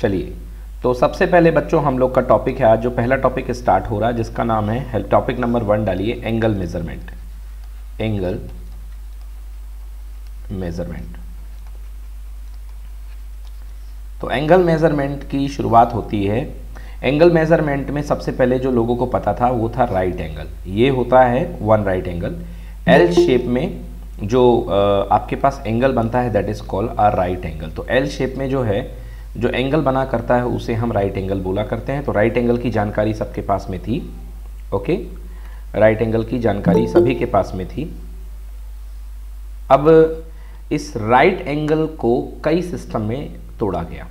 चलिए। तो सबसे पहले बच्चों, हम लोग का टॉपिक है आज जो पहला टॉपिक स्टार्ट हो रहा है, जिसका नाम है टॉपिक नंबर वन डालिए एंगल मेज़रमेंट एंगल मेज़रमेंट तो एंगल मेज़रमेंट की शुरुआत होती है। एंगल मेज़रमेंट में सबसे पहले जो लोगों को पता था, वो था राइट एंगल ये होता है one right angle L shape में जो आपके पास एंगल बनता है that is called a right angle तो एल शेप में जो है जो एंगल बना करता है, उसे हम राइट एंगल बोला करते हैं। तो राइट एंगल की जानकारी सबके पास में थी ओके राइट एंगल की जानकारी सभी के पास में थी। अब इस राइट एंगल को कई सिस्टम में तोड़ा गया।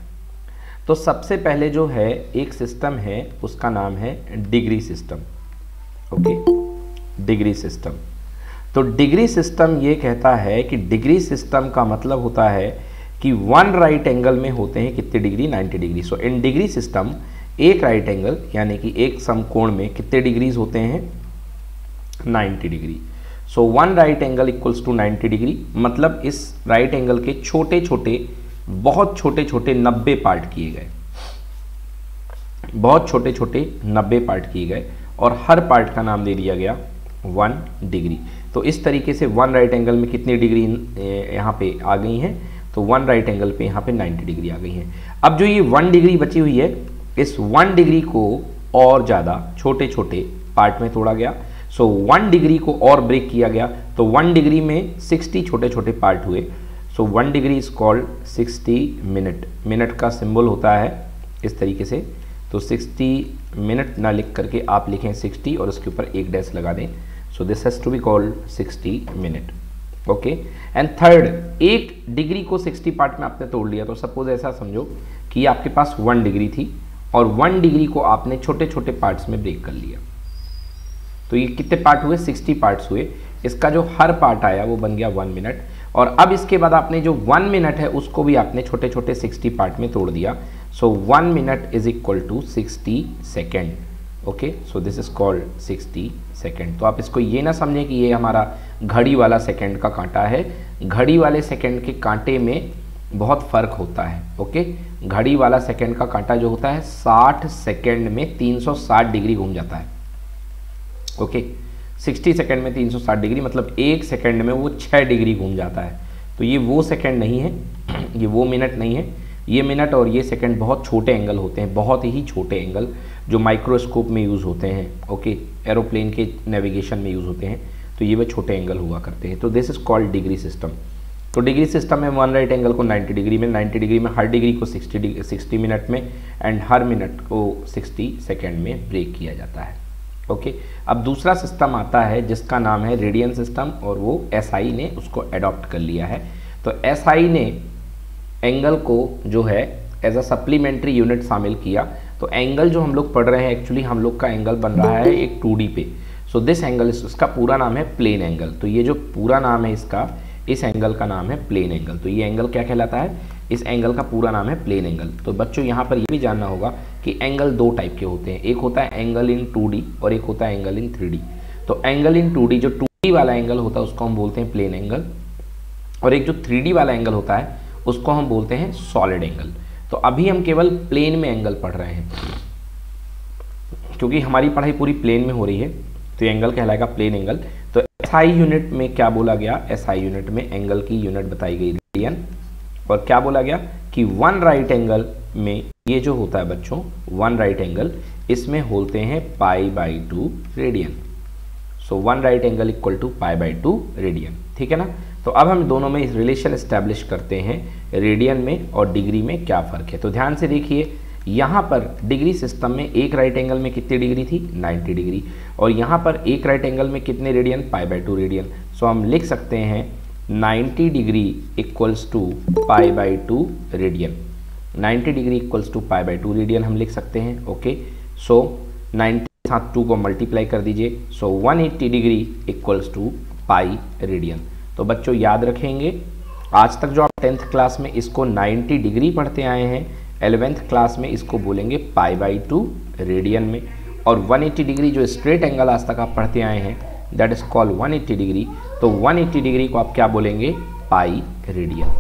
तो सबसे पहले जो है, एक सिस्टम है, उसका नाम है degree system okay degree system तो डिग्री सिस्टम ये कहता है कि डिग्री सिस्टम का मतलब होता है कि वन राइट एंगल में होते हैं कितने degree? 90 degree. So in degree system एक राइट एंगल यानी कि एक समकोण में कितने डिग्रीज होते हैं? 90 degree. So one right angle equals to 90 degree. मतलब इस राइट right एंगल के छोटे छोटे बहुत छोटे छोटे 90 पार्ट किए गए। बहुत छोटे छोटे 90 पार्ट किए गए। और हर पार्ट का नाम दे दिया गया वन डिग्री तो इस तरीके से वन राइट एंगल में कितनी डिग्री यहाँ पे आ गई हैं? तो वन राइट एंगल पे यहाँ पे 90 डिग्री आ गई है। अब जो ये वन डिग्री बची हुई है, इस वन डिग्री को और ज़्यादा छोटे छोटे पार्ट में तोड़ा गया। सो वन डिग्री को और ब्रेक किया गया। तो वन डिग्री में 60 छोटे छोटे पार्ट हुए। So one degree is called 60 minute minute का सिंबल होता है इस तरीके से। तो 60 मिनट ना लिख करके आप लिखें 60 और उसके ऊपर एक डैश लगा दें। So this has to be called 60 minute okay and third एक डिग्री को 60 पार्ट में आपने तोड़ लिया तो सपोज़ ऐसा समझो कि आपके पास वन डिग्री थी और वन डिग्री को आपने छोटे छोटे पार्ट्स में ब्रेक कर लिया। तो ये कितने पार्ट हुए? 60 पार्ट्स हुए। इसका जो हर पार्ट आया, वो बन गया वन मिनट और अब इसके बाद आपने जो वन मिनट है, उसको भी आपने छोटे छोटे 60 पार्ट में तोड़ दिया। So one minute is equal to 60 second okay so this is called 60 second तो आप इसको ये ना समझें कि ये हमारा घड़ी वाला सेकेंड का कांटा है। घड़ी वाले सेकेंड के कांटे में बहुत फ़र्क होता है ओके घड़ी वाला सेकेंड का कांटा जो होता है 60 सेकेंड में 360 डिग्री घूम जाता है ओके 60 सेकेंड में 360 डिग्री मतलब एक सेकेंड में वो 6 डिग्री घूम जाता है। तो ये वो सेकेंड नहीं है, ये वो मिनट नहीं है। ये मिनट और ये सेकेंड बहुत छोटे एंगल होते हैं, बहुत ही छोटे एंगल जो माइक्रोस्कोप में यूज़ होते हैं ओके एरोप्लेन के नेविगेशन में यूज़ होते हैं तो ये वे छोटे एंगल हुआ करते हैं। तो this is called degree system तो डिग्री सिस्टम में वन राइट एंगल को 90 डिग्री में 90 डिग्री में हर डिग्री को 60 डिग्री 60 मिनट में एंड हर मिनट को 60 सेकेंड में ब्रेक किया जाता है ओके अब दूसरा सिस्टम आता है जिसका नाम है रेडियन सिस्टम और वो एसआई ने उसको अडॉप्ट कर लिया है। तो एसआई ने एंगल को जो है एज अ सप्लीमेंट्री यूनिट शामिल किया। तो एंगल जो हम लोग पढ़ रहे हैं एक्चुअली हम लोग का एंगल बन रहा है एक टू पे। सो दिस एंगल इसका पूरा नाम है प्लेन एंगल तो ये जो पूरा नाम है इसका, इस एंगल का नाम है प्लेन एंगल तो ये एंगल क्या कहलाता है? इस एंगल का पूरा नाम है प्लेन एंगल तो बच्चों, यहाँ पर ये भी जानना होगा कि एंगल दो टाइप के होते हैं। एक होता है एंगल इन टू और एक होता है एंगल इन थ्री तो एंगल इन टू जो टू वाला एंगल होता है, उसको हम बोलते हैं प्लेन एंगल और एक जो थ्री वाला एंगल होता है, उसको हम बोलते हैं सॉलिड एंगल तो अभी हम केवल प्लेन में एंगल पढ़ रहे हैं। क्योंकि हमारी पढ़ाई पूरी प्लेन में हो रही है तो एंगल कहलाएगा प्लेन एंगल तो एस आई यूनिट में क्या बोला गया? एस आई यूनिट में एंगल की यूनिट बताई गई। रेडियन और क्या बोला गया? कि वन राइट एंगल में ये जो होता है बच्चों वन राइट एंगल इसमें होते हैं pi by two radian so one right angle equal to pi by two radian ठीक है ना? तो अब हम दोनों में रिलेशन इस्टेब्लिश करते हैं रेडियन में और डिग्री में क्या फ़र्क है। तो ध्यान से देखिए, यहाँ पर डिग्री सिस्टम में एक राइट एंगल में कितनी डिग्री थी? 90 डिग्री और यहाँ पर एक राइट एंगल में कितने radian pi by two radian so हम लिख सकते हैं 90 degree equals to pi by two radian 90 degree equals to pi by two radian हम लिख सकते हैं ओके सो 90 साथ टू को मल्टीप्लाई कर दीजिए। So 180 degree equals to pi radian तो बच्चों, याद रखेंगे, आज तक जो आप टेंथ क्लास में इसको 90 डिग्री पढ़ते आए हैं एलेवेंथ क्लास में इसको बोलेंगे पाई बाई टू रेडियन में और 180 डिग्री जो स्ट्रेट एंगल आज तक आप पढ़ते आए हैं दैट इज़ कॉल्ड 180 डिग्री तो 180 डिग्री को आप क्या बोलेंगे? Pi radian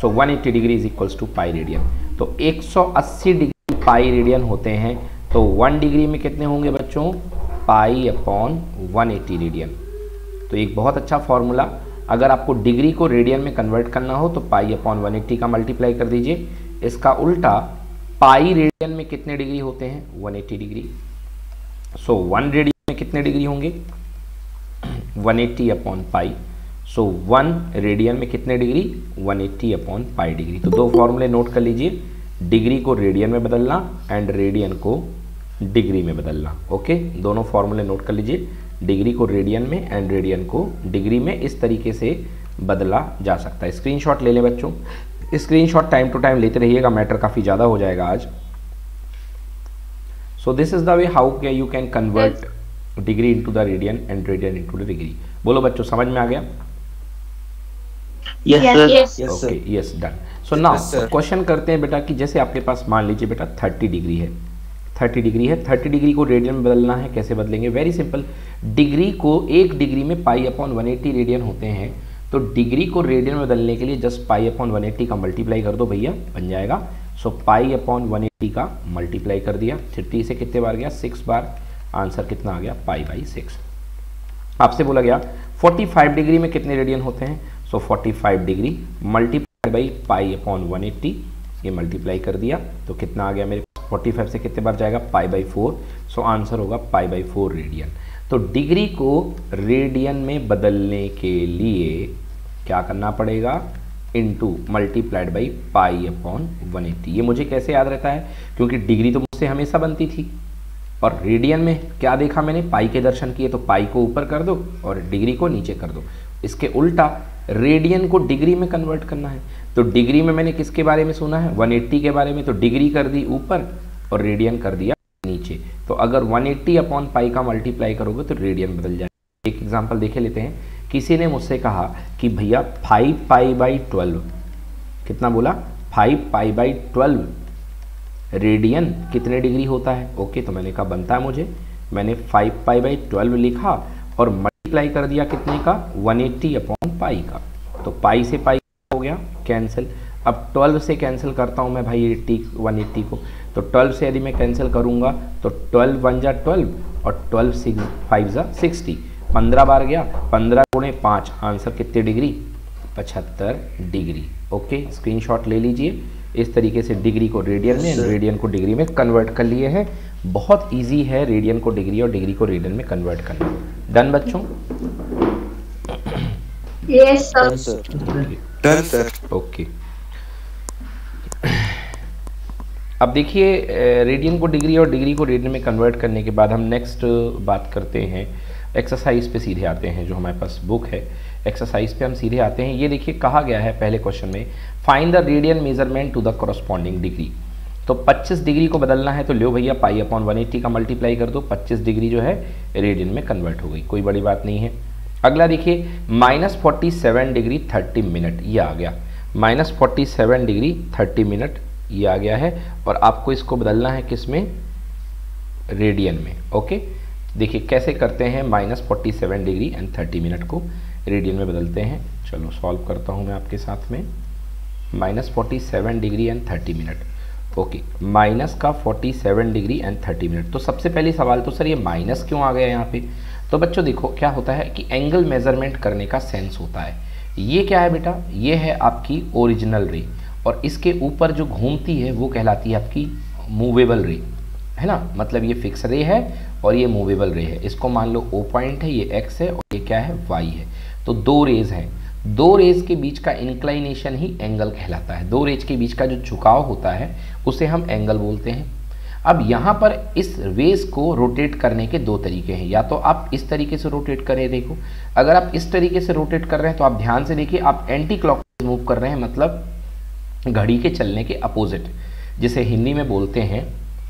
so 180 degree is equals to pi radian तो 180 डिग्री पाई रेडियन होते हैं तो वन डिग्री में कितने होंगे बच्चों? पाई अपॉन 180 रेडियन तो एक बहुत अच्छा फॉर्मूला अगर आपको डिग्री को रेडियन में कन्वर्ट करना हो तो पाई अपॉन वन एट्टी का मल्टीप्लाई कर दीजिए। इसका उल्टा, पाई रेडियन में कितने डिग्री होते हैं? 180 डिग्री। सो, वन रेडियन में कितने डिग्री होंगे? 180 upon pi. So, one radian में कितने डिग्री? 180 upon pi degree. तो दो फॉर्मूले नोट कर लीजिए। डिग्री को रेडियन में बदलना एंड रेडियन को डिग्री में बदलना। ओके? दोनों फॉर्मूले नोट कर लीजिए। डिग्री को रेडियन में एंड रेडियन को डिग्री में इस तरीके से बदला जा सकता है। स्क्रीनशॉट ले लें बच्चों। स्क्रीनशॉट टाइम टू टाइम लेते रहिएगा मैटर काफ़ी ज़्यादा हो जाएगा आज। So this is the way how के you can convert degree into the radian and radian into the degree. बोलो बच्चों समझ में आ गया? Okay yes done so now question करते हैं बेटा कि जैसे आपके पास मान लीजिए बेटा 30 डिग्री है। 30 डिग्री है। 30 डिग्री को रेडियन में बदलना है, कैसे बदलेंगे? वेरी सिंपल डिग्री को एक डिग्री में पाई अपॉन 180 रेडियन होते हैं। तो डिग्री को रेडियन में बदलने के लिए जस्ट पाई अपॉन 180 का मल्टीप्लाई कर दो भैया, बन जाएगा। सो पाई अपॉन 180 का मल्टीप्लाई कर दिया। थर्टी से कितने बार गया? सिक्स बार। आंसर कितना आ गया? पाई बाई सिक्स आपसे बोला गया 45 डिग्री में कितने रेडियन होते हैं? So so 45 degree multiply by pi upon 180 ये मल्टीप्लाई कर दिया। तो कितना आ गया मेरे 45 से कितने बार जाएगा? Pi by four so answer होगा पाई बाई फोर रेडियन तो डिग्री को रेडियन में बदलने के लिए क्या करना पड़ेगा? Into multiplied by pi upon one ये मुझे कैसे याद रहता है? क्योंकि डिग्री तो मुझसे हमेशा बनती थी। और रेडियन में क्या देखा मैंने? पाई के दर्शन किए तो पाई को ऊपर कर दो और डिग्री को नीचे कर दो। इसके उल्टा रेडियन को डिग्री में कन्वर्ट करना है। तो डिग्री में मैंने किसके बारे में सुना है? 180 के बारे में तो डिग्री कर दी ऊपर और रेडियन कर दिया नीचे। तो अगर 180 अपॉन पाई का मल्टीप्लाई करोगे तो रेडियन बदल जाएगा। एक एग्जांपल देखे लेते हैं। किसी ने मुझसे कहा कि भैया फाइव पाई बाई ट्वेल्व। कितना बोला? Five pi by twelve. Radian कितने डिग्री होता है? ओके तो मैंने कहा, बनता है मुझे। मैंने फाइव पाई बाई ट्वेल्व लिखा और मल्टीप्लाई कर दिया कितने का? 180 अपॉन पाई का। तो पाई से पाई हो गया कैंसिल अब 12 से कैंसिल करता हूँ मैं भाई 80 180 को। तो 12 से यदि मैं कैंसिल करूँगा तो 12 वन जा ट्वेल्व और 12 सिक्स फाइव जा सिक्सटी पंद्रह बार गया पंद्रह गुणे पाँच आंसर कितने डिग्री? पचहत्तर डिग्री। ओके स्क्रीनशॉट ले लीजिए। इस तरीके से डिग्री को रेडियन में रेडियन को डिग्री में कन्वर्ट कर लिए हैं। बहुत इजी है रेडियन को डिग्री और डिग्री को रेडियन में कन्वर्ट करना। डन बच्चों? Yes sir done sir okay अब देखिए रेडियन को डिग्री और डिग्री को रेडियन में कन्वर्ट करने के बाद हम नेक्स्ट बात करते हैं। एक्सरसाइज पे सीधे आते हैं जो हमारे पास बुक है। एक्सरसाइज पे हम सीधे आते हैं। ये देखिए कहा गया है पहले क्वेश्चन में find the radian measurement to the corresponding degree तो 25 डिग्री को बदलना है तो लो भैया पाई अपॉन वन का मल्टीप्लाई कर दो 25 डिग्री जो है रेडियन में कन्वर्ट हो गई। कोई बड़ी बात नहीं है। अगला देखिए minus forty seven degree thirty minute ये आ गया। Minus forty seven degree thirty minute ये आ गया है। और आपको इसको बदलना है किसमें रेडियन में ओके देखिए, कैसे करते हैं minus forty seven degree and thirty minute को? रेडियन में बदलते हैं। चलो सॉल्व करता हूँ मैं आपके साथ में। Minus forty seven degree and thirty minute okay minus का forty seven degree and thirty minute तो सबसे पहले सवाल तो सर, ये माइनस क्यों आ गया यहाँ पे? तो बच्चों देखो, क्या होता है कि एंगल मेज़रमेंट करने का सेंस होता है। ये क्या है बेटा? ये है आपकी ओरिजिनल रे और इसके ऊपर जो घूमती है, वो कहलाती है आपकी मूवेबल रे है ना? मतलब ये फिक्स रे है और ये मूवेबल रे है। इसको मान लो ओ पॉइंट है, ये एक्स है और ये क्या है? वाई है। तो दो रेज हैं। दो रेज के बीच का इंक्लाइनेशन ही एंगल कहलाता है। दो रेज के बीच का जो झुकाव होता है, उसे हम एंगल बोलते हैं। अब यहाँ पर इस रेस को रोटेट करने के दो तरीके हैं। या तो आप इस तरीके से रोटेट करें, देखो। अगर आप इस तरीके से रोटेट कर रहे हैं तो आप ध्यान से देखिए, आप एंटी क्लॉक मूव कर रहे हैं मतलब घड़ी के चलने के अपोजिट जिसे हिंदी में बोलते हैं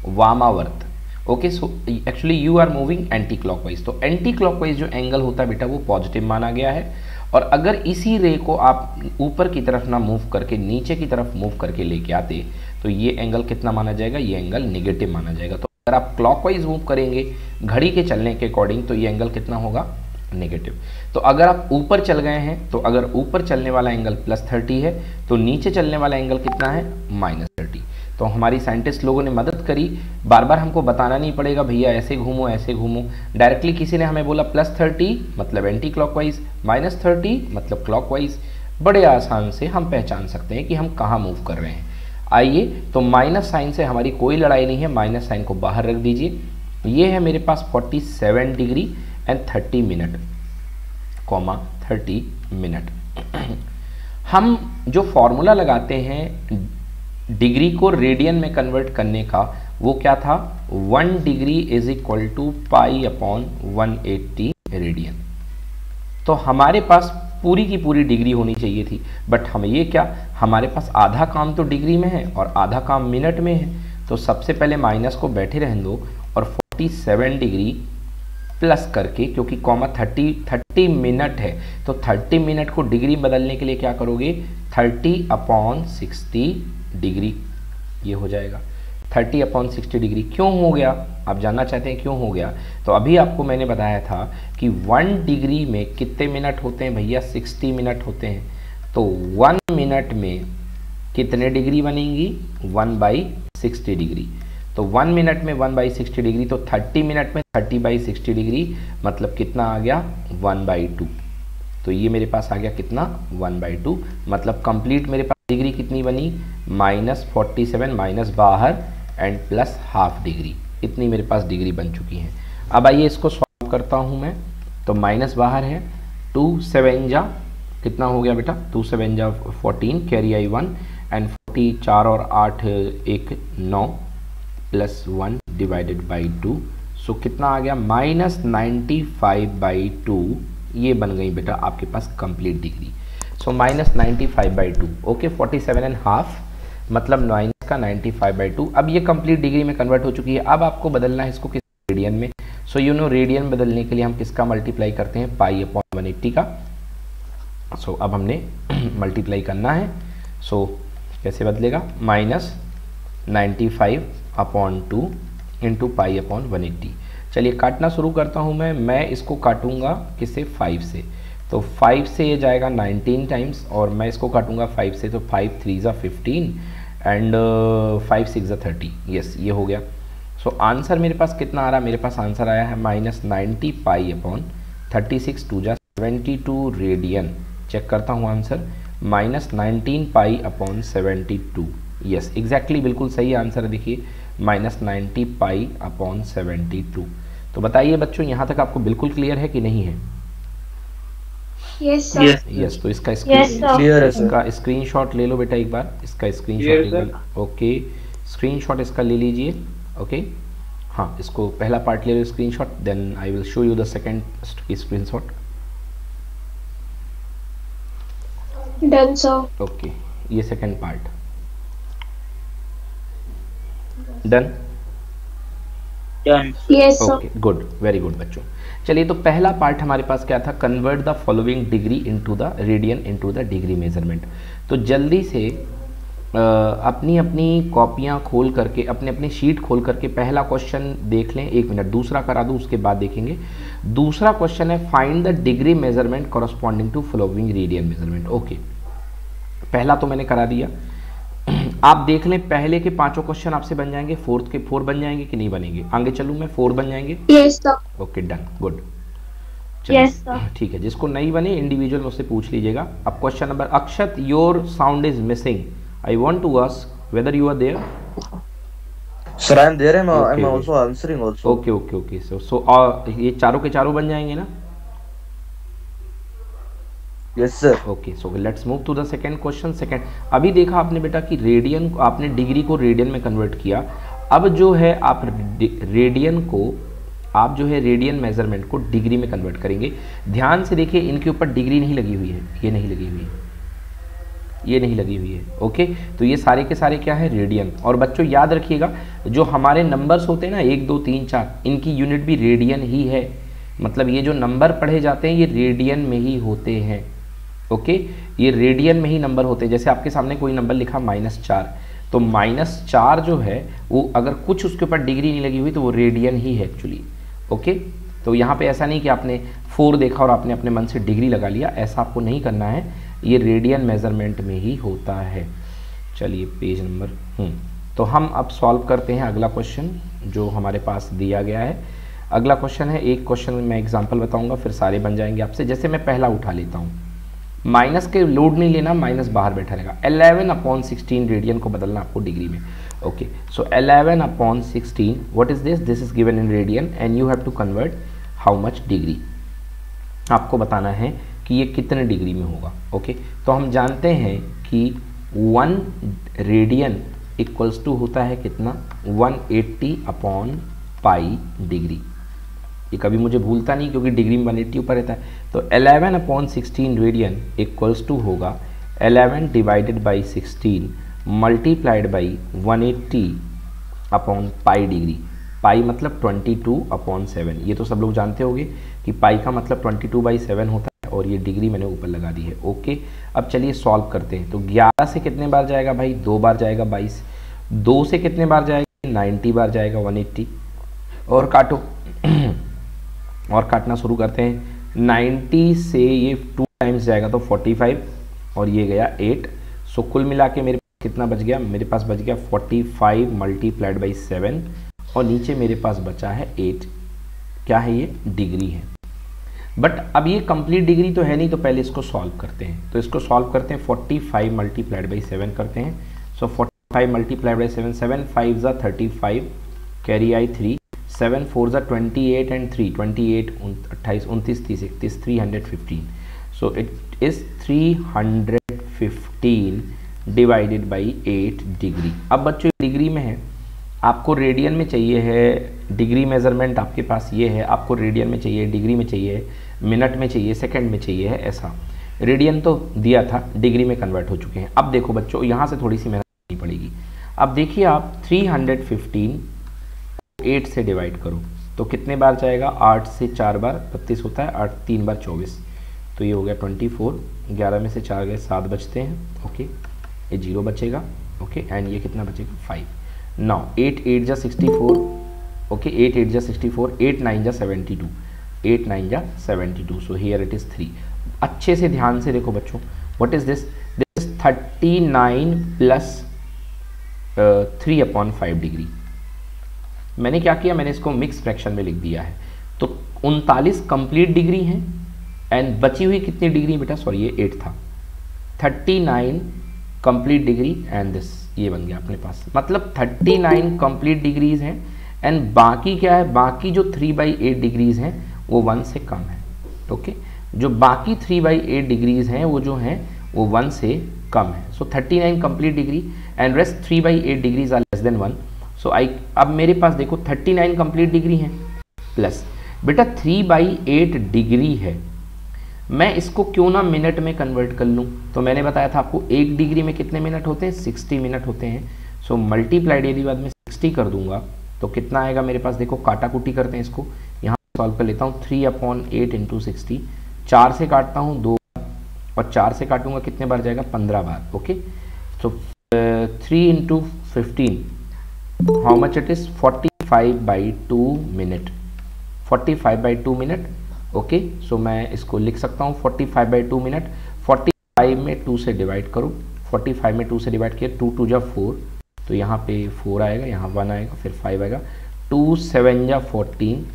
वामावर्त। Okay so actually you are moving anti clockwise तो एंटी क्लॉकवाइज जो एंगल होता है बेटा, वो पॉजिटिव माना गया है। और अगर इसी रे को आप ऊपर की तरफ़ ना मूव करके, नीचे की तरफ़ मूव करके लेके आते तो ये एंगल कितना माना जाएगा? ये एंगल निगेटिव माना जाएगा। तो अगर आप क्लॉकवाइज मूव करेंगे, घड़ी के चलने के अकॉर्डिंग तो ये एंगल कितना होगा? नेगेटिव तो अगर आप ऊपर चल गए हैं तो अगर ऊपर चलने वाला एंगल प्लस थर्टी है तो नीचे चलने वाला एंगल कितना है? माइनस थर्टी तो हमारी साइंटिस्ट लोगों ने मदद करी। बार बार हमको बताना नहीं पड़ेगा, भैया, ऐसे घूमो ऐसे घूमो. डायरेक्टली किसी ने हमें बोला प्लस थर्टी मतलब एंटी क्लॉकवाइज माइनस थर्टी मतलब क्लॉकवाइज बड़े आसान से हम पहचान सकते हैं कि हम कहाँ मूव कर रहे हैं। आइए तो माइनस साइन से हमारी कोई लड़ाई नहीं है माइनस साइन को बाहर रख दीजिए। ये है मेरे पास 47 degree and 30 minute comma 30 minute हम जो फॉर्मूला लगाते हैं डिग्री को रेडियन में कन्वर्ट करने का, वो क्या था? One degree is equal to pi upon 180 radian तो हमारे पास पूरी की पूरी डिग्री होनी चाहिए थी। बट हम ये क्या, हमारे पास आधा काम तो डिग्री में है और आधा काम मिनट में है। तो सबसे पहले माइनस को बैठे रहने दो और 47 डिग्री प्लस करके, क्योंकि कॉमा 30 30 मिनट है तो 30 मिनट को डिग्री बदलने के लिए क्या करोगे? 30 अपॉन सिक्सटी डिग्री। ये हो जाएगा। 30 अपॉन सिक्सटी डिग्री क्यों हो गया? आप जानना चाहते हैं क्यों हो गया? तो अभी आपको मैंने बताया था कि वन डिग्री में कितने मिनट होते हैं भैया? 60 मिनट होते हैं। तो वन मिनट में कितने डिग्री बनेंगी? वन बाई सिक्सटी डिग्री तो वन मिनट में वन बाई सिक्सटी डिग्री तो थर्टी मिनट में थर्टी बाई सिक्सटी डिग्री मतलब कितना आ गया? वन बाई टू तो ये मेरे पास आ गया कितना? वन बाई टू मतलब कंप्लीट मेरे पास डिग्री कितनी बनी? माइनस फोर्टी सेवन माइनस बाहर एंड प्लस हाफ़ डिग्री इतनी मेरे पास डिग्री बन चुकी है। अब आइए इसको सॉल्व करता हूँ मैं। तो माइनस बाहर है टू सेवन जा कितना हो गया बेटा? टू सेवन जा fourteen carry I one and forty चार और आठ एक नौ plus one divided by two so कितना आ गया? Minus ninety five by two ये बन गई बेटा आपके पास complete degree so minus ninety five by two okay forty seven and half मतलब नाइन का 95 फाइव बाई टू अब ये कंप्लीट डिग्री में कन्वर्ट हो चुकी है, अब आपको बदलना है इसको किस रेडियन में. सो यू नो रेडियन बदलने के लिए हम किसका मल्टीप्लाई करते हैं? पाई अपॉन वन एट्टी का। सो so, अब हमने मल्टीप्लाई करना है। सो so, कैसे बदलेगा? Minus ninety five upon two into pi upon one eighty चलिए काटना शुरू करता हूँ मैं। मैं इसको काटूँगा किससे फाइव से। तो फाइव से ये जाएगा नाइनटीन टाइम्स और मैं इसको काटूँगा फाइव से तो फाइव थ्री ज़ा फिफ्टीन एंड फाइव सिक्स ज़ा थर्टी यस ये हो गया। सो so, आंसर मेरे पास कितना आ रहा है? मेरे पास आंसर आया है minus ninety pi upon thirty six two जा सेवेंटी टू रेडियन चेक करता हूँ answer minus nineteen pi upon seventy two yes exactly बिल्कुल सही आंसर है देखिए. Minus ninety pi upon seventy two तो बताइए बच्चों यहाँ तक आपको बिल्कुल क्लियर है कि नहीं है? यस yes, yes, तो इसका स्क्रीन इसका स्क्रीनशॉट ले लो बेटा एक बार. इसका स्क्रीनशॉट ओके स्क्रीनशॉट इसका ले लीजिए. ओके हाँ इसको पहला पार्ट ले लो screenshot then I will show you the second screenshot done sir okay ये second part done okay good very good बच्चों. चलिए तो पहला पार्ट हमारे पास क्या था? Convert the following degree into the radian into the degree measurement तो जल्दी से अपनी अपनी कॉपियाँ खोल करके अपने अपने शीट खोल करके पहला क्वेश्चन देख लें एक मिनट दूसरा करा दूँ उसके बाद देखेंगे। दूसरा क्वेश्चन है find the degree measurement corresponding to following radian measurement okay पहला तो मैंने करा दिया। आप देख लें पहले के पाँचों क्वेश्चन आपसे बन जाएँगे फोर्थ के फोर बन जाएँगे कि नहीं बनेंगे? आगे चलू मैं फोर बन जाएँगे? Yes sir okay done good yes sir ठीक है। जिसको नहीं बने इंडिविजुअल मुझसे पूछ लीजिएगा। अब question number Akshat your sound is missing I want to ask whether you are there Sir, I am there. I'm, Okay, I'm okay. also answering also. Okay okay okay so so ये चारों के चारों बन जाएँगे ना Yes, sir. Okay so let's move to the second question second अभी देखा आपने बेटा कि रेडियन आपने डिग्री को रेडियन में कन्वर्ट किया अब जो है आप रेडियन को आप जो है रेडियन मेज़रमेंट को डिग्री में कन्वर्ट करेंगे ध्यान से देखिए इनके ऊपर डिग्री नहीं लगी हुई है ये नहीं लगी हुई है ये नहीं लगी हुई है ओके तो ये सारे के सारे क्या है? रेडियन और बच्चों, याद रखिएगा, जो हमारे नंबर्स होते हैं ना, एक, दो, तीन, चार, इनकी यूनिट भी रेडियन ही है। मतलब ये जो नंबर पढ़े जाते हैं, ये रेडियन में ही होते हैं ओके ये रेडियन में ही नंबर होते हैं। जैसे आपके सामने कोई नंबर लिखा माइनस चार। तो माइनस चार जो है, वो अगर कुछ उसके ऊपर डिग्री नहीं लगी हुई तो वो रेडियन ही है एक्चुअली ओके तो यहाँ पे ऐसा नहीं कि आपने फोर देखा और आपने अपने मन से डिग्री लगा लिया। ऐसा आपको नहीं करना है। ये रेडियन मेज़रमेंट में ही होता है। चलिए पेज नंबर हम्म तो हम अब सॉल्व करते हैं अगला क्वेश्चन जो हमारे पास दिया गया है। अगला क्वेश्चन है, एक क्वेश्चन मैं एग्जांपल बताऊँगा, फिर सारे बन जाएँगे आपसे। जैसे मैं पहला उठा लेता हूँ। माइनस के लोड नहीं लेना, माइनस बाहर बैठा रहेगा। 11 अपॉन सिक्सटीन रेडियन को बदलना आपको डिग्री में। Okay so 11 upon sixteen what is this this is given in radian and you have to convert how much degree आपको बताना है कि ये कितने डिग्री में होगा, ओके? तो हम जानते हैं कि वन रेडियन इक्वल्स टू होता है कितना? 180 एट्टी अपॉन पाई डिग्री। ये कभी मुझे भूलता नहीं क्योंकि डिग्री में वन एट्टी ऊपर रहता है। तो 11 upon sixteen radian equals to होगा 11 divided by sixteen multiplied by 180 upon pi degree. Pi मतलब 22 टू अपॉन सेवन ये तो सब लोग जानते होंगे कि पाई का मतलब 22 टू बाई सेवन होता है। और ये डिग्री मैंने ऊपर लगा दी है। ओके, अब चलिए सॉल्व करते हैं। तो 11 से कितने बार जाएगा भाई? दो बार जाएगा 22 दो से कितने बार जाएगा? 90 बार जाएगा 180 और काटो। और काटना शुरू करते हैं। 90 से ये टू टाइम्स जाएगा तो 45 और ये गया 8 सो कुल मिला के मेरे पास कितना बच गया? मेरे पास बच गया 45 मल्टीप्लाइड बाई सेवन, और नीचे मेरे पास बचा है 8 क्या है ये? डिग्री है। बट अब ये कंप्लीट डिग्री तो है नहीं तो पहले इसको सॉल्व करते हैं। तो इसको सॉल्व करते हैं 45 मल्टीप्लाइड बाई सेवन करते हैं। So so, 45 multiplied by seven seven five ज़ा thirty five carry I three seven four ज़ा twenty eight and three twenty eight अट्ठाईस उनतीस तीस इकतीस three hundred fifteen so it is three hundred fifteen divided by eight degree अब बच्चों degree में है। आपको रेडियन में चाहिए है डिग्री मेज़रमेंट आपके पास ये है आपको रेडियन में चाहिए डिग्री में चाहिए मिनट में चाहिए, सेकंड में चाहिए है ऐसा। रेडियन तो दिया था, डिग्री में कन्वर्ट हो चुके हैं। अब देखो बच्चों, यहाँ से थोड़ी सी मेहनत करनी पड़ेगी। अब देखिए आप 315 8 से डिवाइड करो। तो कितने बार जाएगा? 8 से चार बार, बत्तीस होता है, आठ, तीन बार चौबीस। तो ये हो गया 24 11 में से चार गए, सात बचते हैं। ओके, ये ज़ीरो बचेगा। ओके एंड ये कितना बचेगा? फाइव नाउ एट एट जा sixty four okay eight eight जा सिक्सटी फोर एट नाइन जा सेवेंटी टू एट नाइन जा seventy two so here it is three अच्छे से ध्यान से देखो बच्चों what is this this thirty nine plus three upon five degree मैंने क्या किया? मैंने इसको मिक्स फ्रैक्शन में लिख दिया है। तो उनतालीस कंप्लीट डिग्री है एंड बची हुई कितनी डिग्री बेटा? सॉरी ये एट था। Thirty nine complete degree and this ये बन गया अपने पास। मतलब थर्टी नाइन कंप्लीट डिग्रीज हैं एंड बाकी क्या है? बाकी जो थ्री बाई एट डिग्रीज हैं वो वन से कम है ओके जो बाकी थ्री बाई एट डिग्रीज हैं, वो जो हैं, वो वन से कम है। So thirty nine complete degree and rest three by eight degrees are less than one so I अब मेरे पास देखो थर्टी नाइन कंप्लीट डिग्री है प्लस बेटा थ्री बाई एट डिग्री है। मैं इसको क्यों ना मिनट में कन्वर्ट कर लूँ? तो मैंने बताया था आपको, एक डिग्री में कितने मिनट होते हैं? सिक्सटी मिनट होते हैं। सो मल्टीप्लाइड यदि बाद में सिक्सटी कर दूँगा तो कितना आएगा मेरे पास? देखो काटा कुटी करते हैं इसको। सॉल्व कर लेता हूँ। Three upon eight into sixty चार से काटता हूँ, दो और चार से काटूँगा कितने बार जाएगा? पंद्रह बार। Okay so three into fifteen how much it is forty five by two minute forty five by two minute okay so मैं इसको लिख सकता हूँ 45 फाइव बाई टू मिनट 45 में टू से डिवाइड करो। 45 में टू से डिवाइड किया टू टू जा फोर तो यहाँ पे फोर आएगा, यहाँ वन आएगा, फिर फाइव आएगा। टू सेवन जा फोर्टीन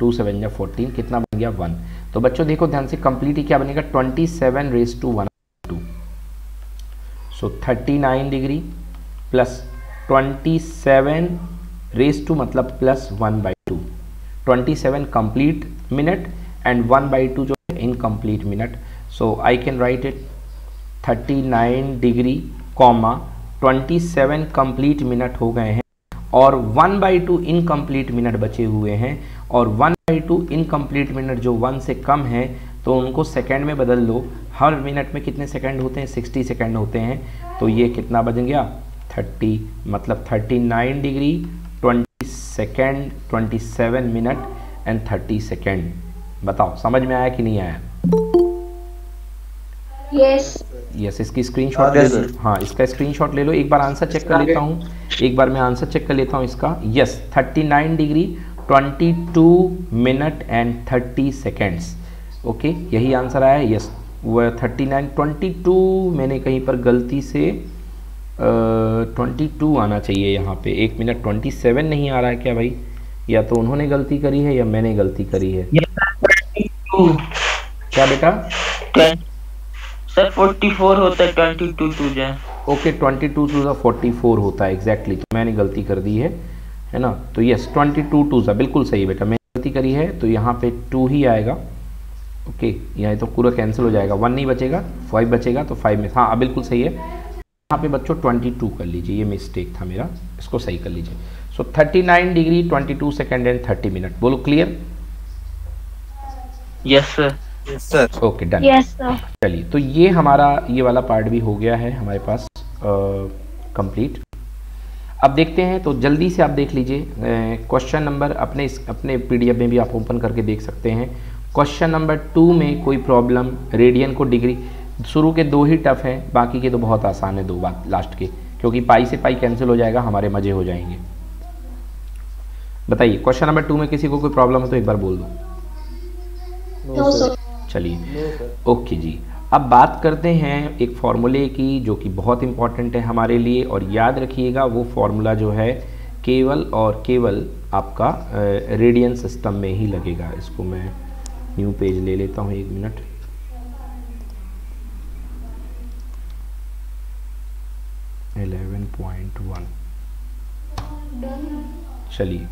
टू सेवन जा फोर्टीन, कितना बन गया वन? तो बच्चों देखो, ध्यान से कंप्लीट ही क्या बनेगा? Twenty seven raise to one two so thirty nine degree plus twenty seven raise to मतलब plus one by two twenty seven complete minute and one by two जो है incomplete minute so I can write it thirty nine degree comma twenty seven complete minute हो गए हैं और one by two incomplete minute बचे हुए हैं। और one by two incomplete minute जो वन से कम है तो उनको सेकेंड में बदल लो हर मिनट में कितने सेकेंड होते हैं? सिक्सटी सेकेंड होते हैं। तो ये कितना बन गया? थर्टी मतलब thirty nine degree twenty second twenty seven minute and thirty second बताओ समझ में आया कि नहीं आया? Yes yes. यस yes, इसकी स्क्रीनशॉट ले लो। हाँ इसका स्क्रीनशॉट ले लो। एक बार आंसर चेक कर लेता हूँ। एक बार मैं आंसर चेक कर लेता हूँ इसका। Yes 39 degree 22 minute and 30 seconds. Okay यही आंसर आया यस वो 39 22 मैंने कहीं पर गलती से ट्वेंटी टू आना चाहिए यहाँ पे। एक मिनट ट्वेंटी सेवन नहीं आ रहा है क्या भाई? या तो उन्होंने गलती करी है या मैंने गलती करी है। क्या बेटा? सर 44 होता है 22 two okay twenty two two ज़ा फोर्टी फोर होता है एग्जैक्टली exactly. तो मैंने गलती कर दी है। है ना? तो यस ट्वेंटी टू टू ज़ा बिल्कुल सही बेटा। मैंने गलती करी है तो यहाँ पे टू ही आएगा। ओके यहाँ तो पूरा कैंसिल हो जाएगा। वन नहीं बचेगा फाइव बचेगा तो फाइव में हाँ बिल्कुल सही है। यहाँ पे बच्चों ट्वेंटी टू कर लीजिए ये मिस्टेक था मेरा। इसको सही कर लीजिए। So thirty nine degree twenty two second and thirty minute बोलो clear yes sir. Okay done चलिए तो ये हमारा ये वाला पार्ट भी हो गया है हमारे पास कंप्लीट अब देखते हैं तो जल्दी से आप देख लीजिए क्वेश्चन नंबर अपने अपने पीडीएफ में भी आप ओपन करके देख सकते हैं। क्वेश्चन नंबर टू में कोई प्रॉब्लम रेडियन को डिग्री शुरू के दो ही टफ हैं बाकी के तो बहुत आसान है दो बात लास्ट के क्योंकि पाई से पाई कैंसिल हो जाएगा हमारे मज़े हो जाएँगे। बताइए क्वेश्चन नंबर टू में किसी को कोई प्रॉब्लम है तो एक बार बोल दो. चलिए। ओके जी। अब बात करते हैं एक फॉर्मूले की, जो कि बहुत इंपॉर्टेंट है हमारे लिए, और याद रखिएगा, वो फॉर्मूला जो है, केवल और केवल आपका रेडियन सिस्टम में ही लगेगा। इसको मैं न्यू पेज ले लेता हूँ एक मिनट एलेवन पॉइंट वन चलिए।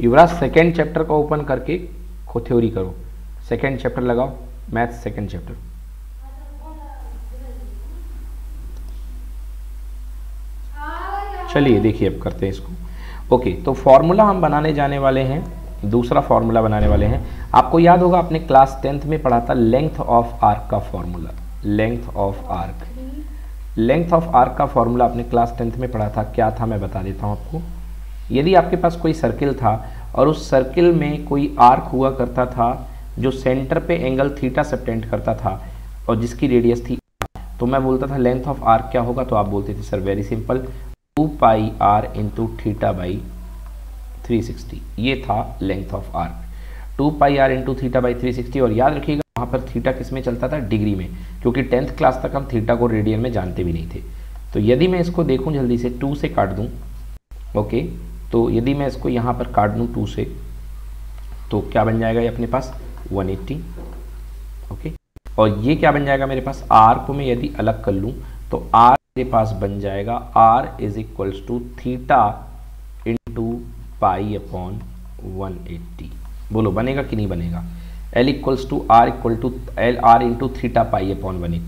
युवराज सेकेंड चैप्टर का ओपन करके खो थ्योरी करो। सेकेंड चैप्टर लगाओ मैथ सेकेंड चैप्टर चलिए, देखिए अब करते हैं इसको। ओके तो फॉर्मूला हम बनाने जाने वाले हैं, दूसरा फॉर्मूला बनाने वाले हैं। आपको याद होगा, आपने क्लास टेंथ में पढ़ा था लेंथ ऑफ़ आर्क का formula length of arc length of arc का फॉर्मूला आपने क्लास टेंथ में पढ़ा था। क्या था मैं बता देता हूँ आपको। यदि आपके पास कोई सर्किल था और उस सर्किल में कोई आर्क हुआ करता था, जो सेंटर पे एंगल थीटा सब्टेंड करता था और जिसकी रेडियस थी तो मैं बोलता था लेंथ ऑफ़ आर्क क्या होगा? तो आप बोलते थे sir very simple two pi R into theta by three sixty ये था length of arc two pi R into theta by three sixty और याद रखिएगा, वहाँ पर थीटा किसमें चलता था? डिग्री में, क्योंकि टेंथ क्लास तक हम थीटा को रेडियन में जानते भी नहीं थे। तो यदि मैं इसको देखूँ जल्दी से टू से काट दूँ ओके तो यदि मैं इसको यहाँ पर काट दूँ टू से तो क्या बन जाएगा ये अपने पास? 180 ओके और ये क्या बन जाएगा मेरे पास? आर को मैं यदि अलग कर लूँ तो आर मेरे पास बन जाएगा। R is equals to theta into pi upon one बोलो, बनेगा कि नहीं बनेगा? L equals to R equal to L R into theta pi upon one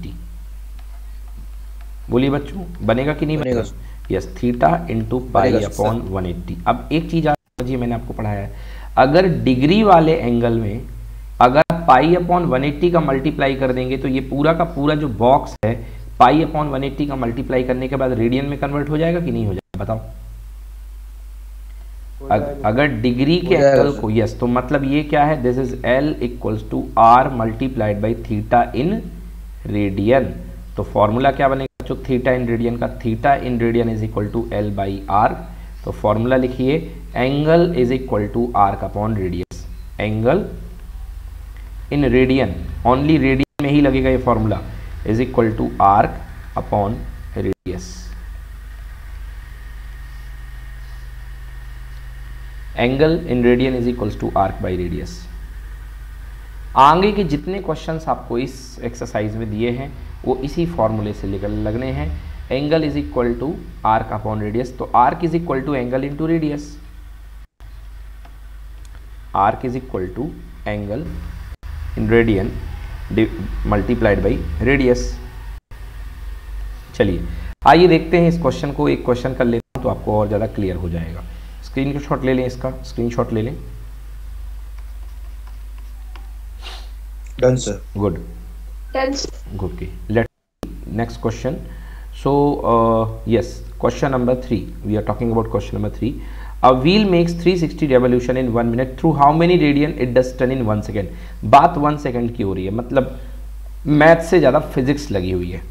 बोलिए बच्चों, बनेगा कि नहीं बनेगा। Yes theta into pi upon one eighty अब एक चीज़ आप समझिए मैंने आपको पढ़ाया है। अगर डिग्री वाले एंगल में अगर पाई अपॉन वन का मल्टीप्लाई कर देंगे तो ये पूरा का पूरा जो बॉक्स है पाई अपॉन वन का मल्टीप्लाई करने के बाद रेडियन में कन्वर्ट हो जाएगा कि नहीं हो जाएगा? बताओ। अग- अगर डिग्री के एंगल को यस तो मतलब ये क्या है? This is L equals to R multiplied by theta in radian तो फॉर्मूला क्या बनेगा? जो थीटा इन रेडियन का theta in radian is equal to L by R तो फॉर्मूला लिखिए angle is equal to arc upon radius angle in radian only radian में ही लगेगा ये formula is equal to arc upon radius angle in radian is equals to arc by radius आगे के जितने questions आपको इस एक्सरसाइज में दिए हैं वो इसी फॉर्मूले से लगने हैं। Angle is equal to arc upon radius तो arc is equal to angle into radius arc is equal to angle in radian multiplied by radius चलिए आइए देखते हैं इस क्वेश्चन को एक क्वेश्चन कर लेते हैं तो आपको और ज़्यादा क्लियर हो जाएगा। स्क्रीन शॉट ले लें इसका स्क्रीन शॉट ले लें। Done, sir. Good Sir. okay let's next question so uh, yes question number three we are talking about question number three a wheel makes 360 revolution in one minute through how many radian it does turn in one second बात second की हो रही है मतलब math से ज़्यादा physics लगी हुई है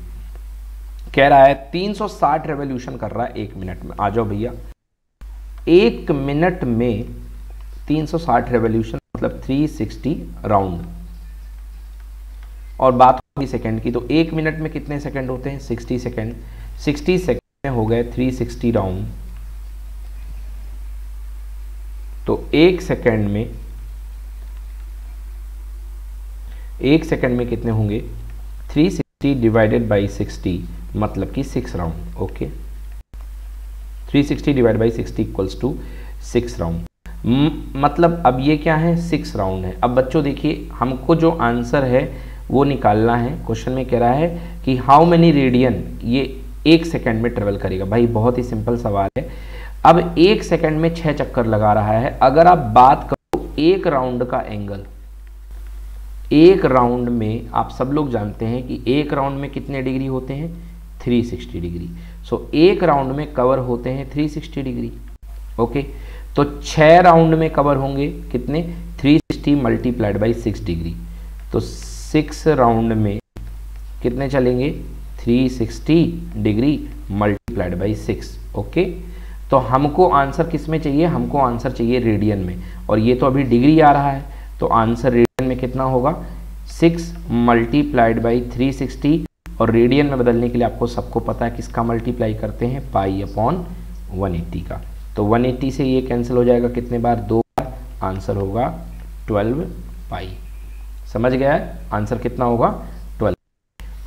कह रहा है 360 रेवोल्यूशन कर रहा है एक मिनट में आ जाओ भैया एक मिनट में 360 रेवोल्यूशन मतलब 360 राउंड और बात होगी सेकंड की तो एक मिनट में कितने सेकंड होते हैं? 60 सेकंड 60 सेकंड में हो गए 360 राउंड तो एक सेकंड में, एक सेकंड में कितने होंगे? 360 डिवाइडेड बाई 60 मतलब कि six round okay 360 divide by 60 equals to six round मतलब अब ये क्या है? सिक्स राउंड है. अब बच्चों देखिए, हमको जो आंसर है वो निकालना है। क्वेश्चन में कह रहा है कि हाउ मेनी रेडियन ये एक सेकंड में ट्रेवल करेगा। भाई बहुत ही सिंपल सवाल है। अब एक सेकंड में छह चक्कर लगा रहा है। अगर आप बात करो एक राउंड का एंगल एक राउंड में आप सब लोग जानते हैं कि एक राउंड में कितने डिग्री होते हैं? 360 डिग्री सो so, एक राउंड में कवर होते हैं 360 डिग्री ओके तो छह राउंड में कवर होंगे कितने? 360 sixty multiplied by six degree तो सिक्स राउंड में कितने चलेंगे? 360 degree multiplied by six, okay? तो हमको आंसर किसमें चाहिए? हमको आंसर चाहिए रेडियन में। और ये तो अभी डिग्री आ रहा है तो आंसर रेडियन में कितना होगा? Six multiplied by three sixty. और रेडियन में बदलने के लिए आपको सबको पता है किसका मल्टीप्लाई करते हैं? पाई अपॉन 180 का। तो 180 से ये कैंसिल हो जाएगा कितने बार? दो बार। आंसर होगा 12 पाई। समझ गया है? आंसर कितना होगा? 12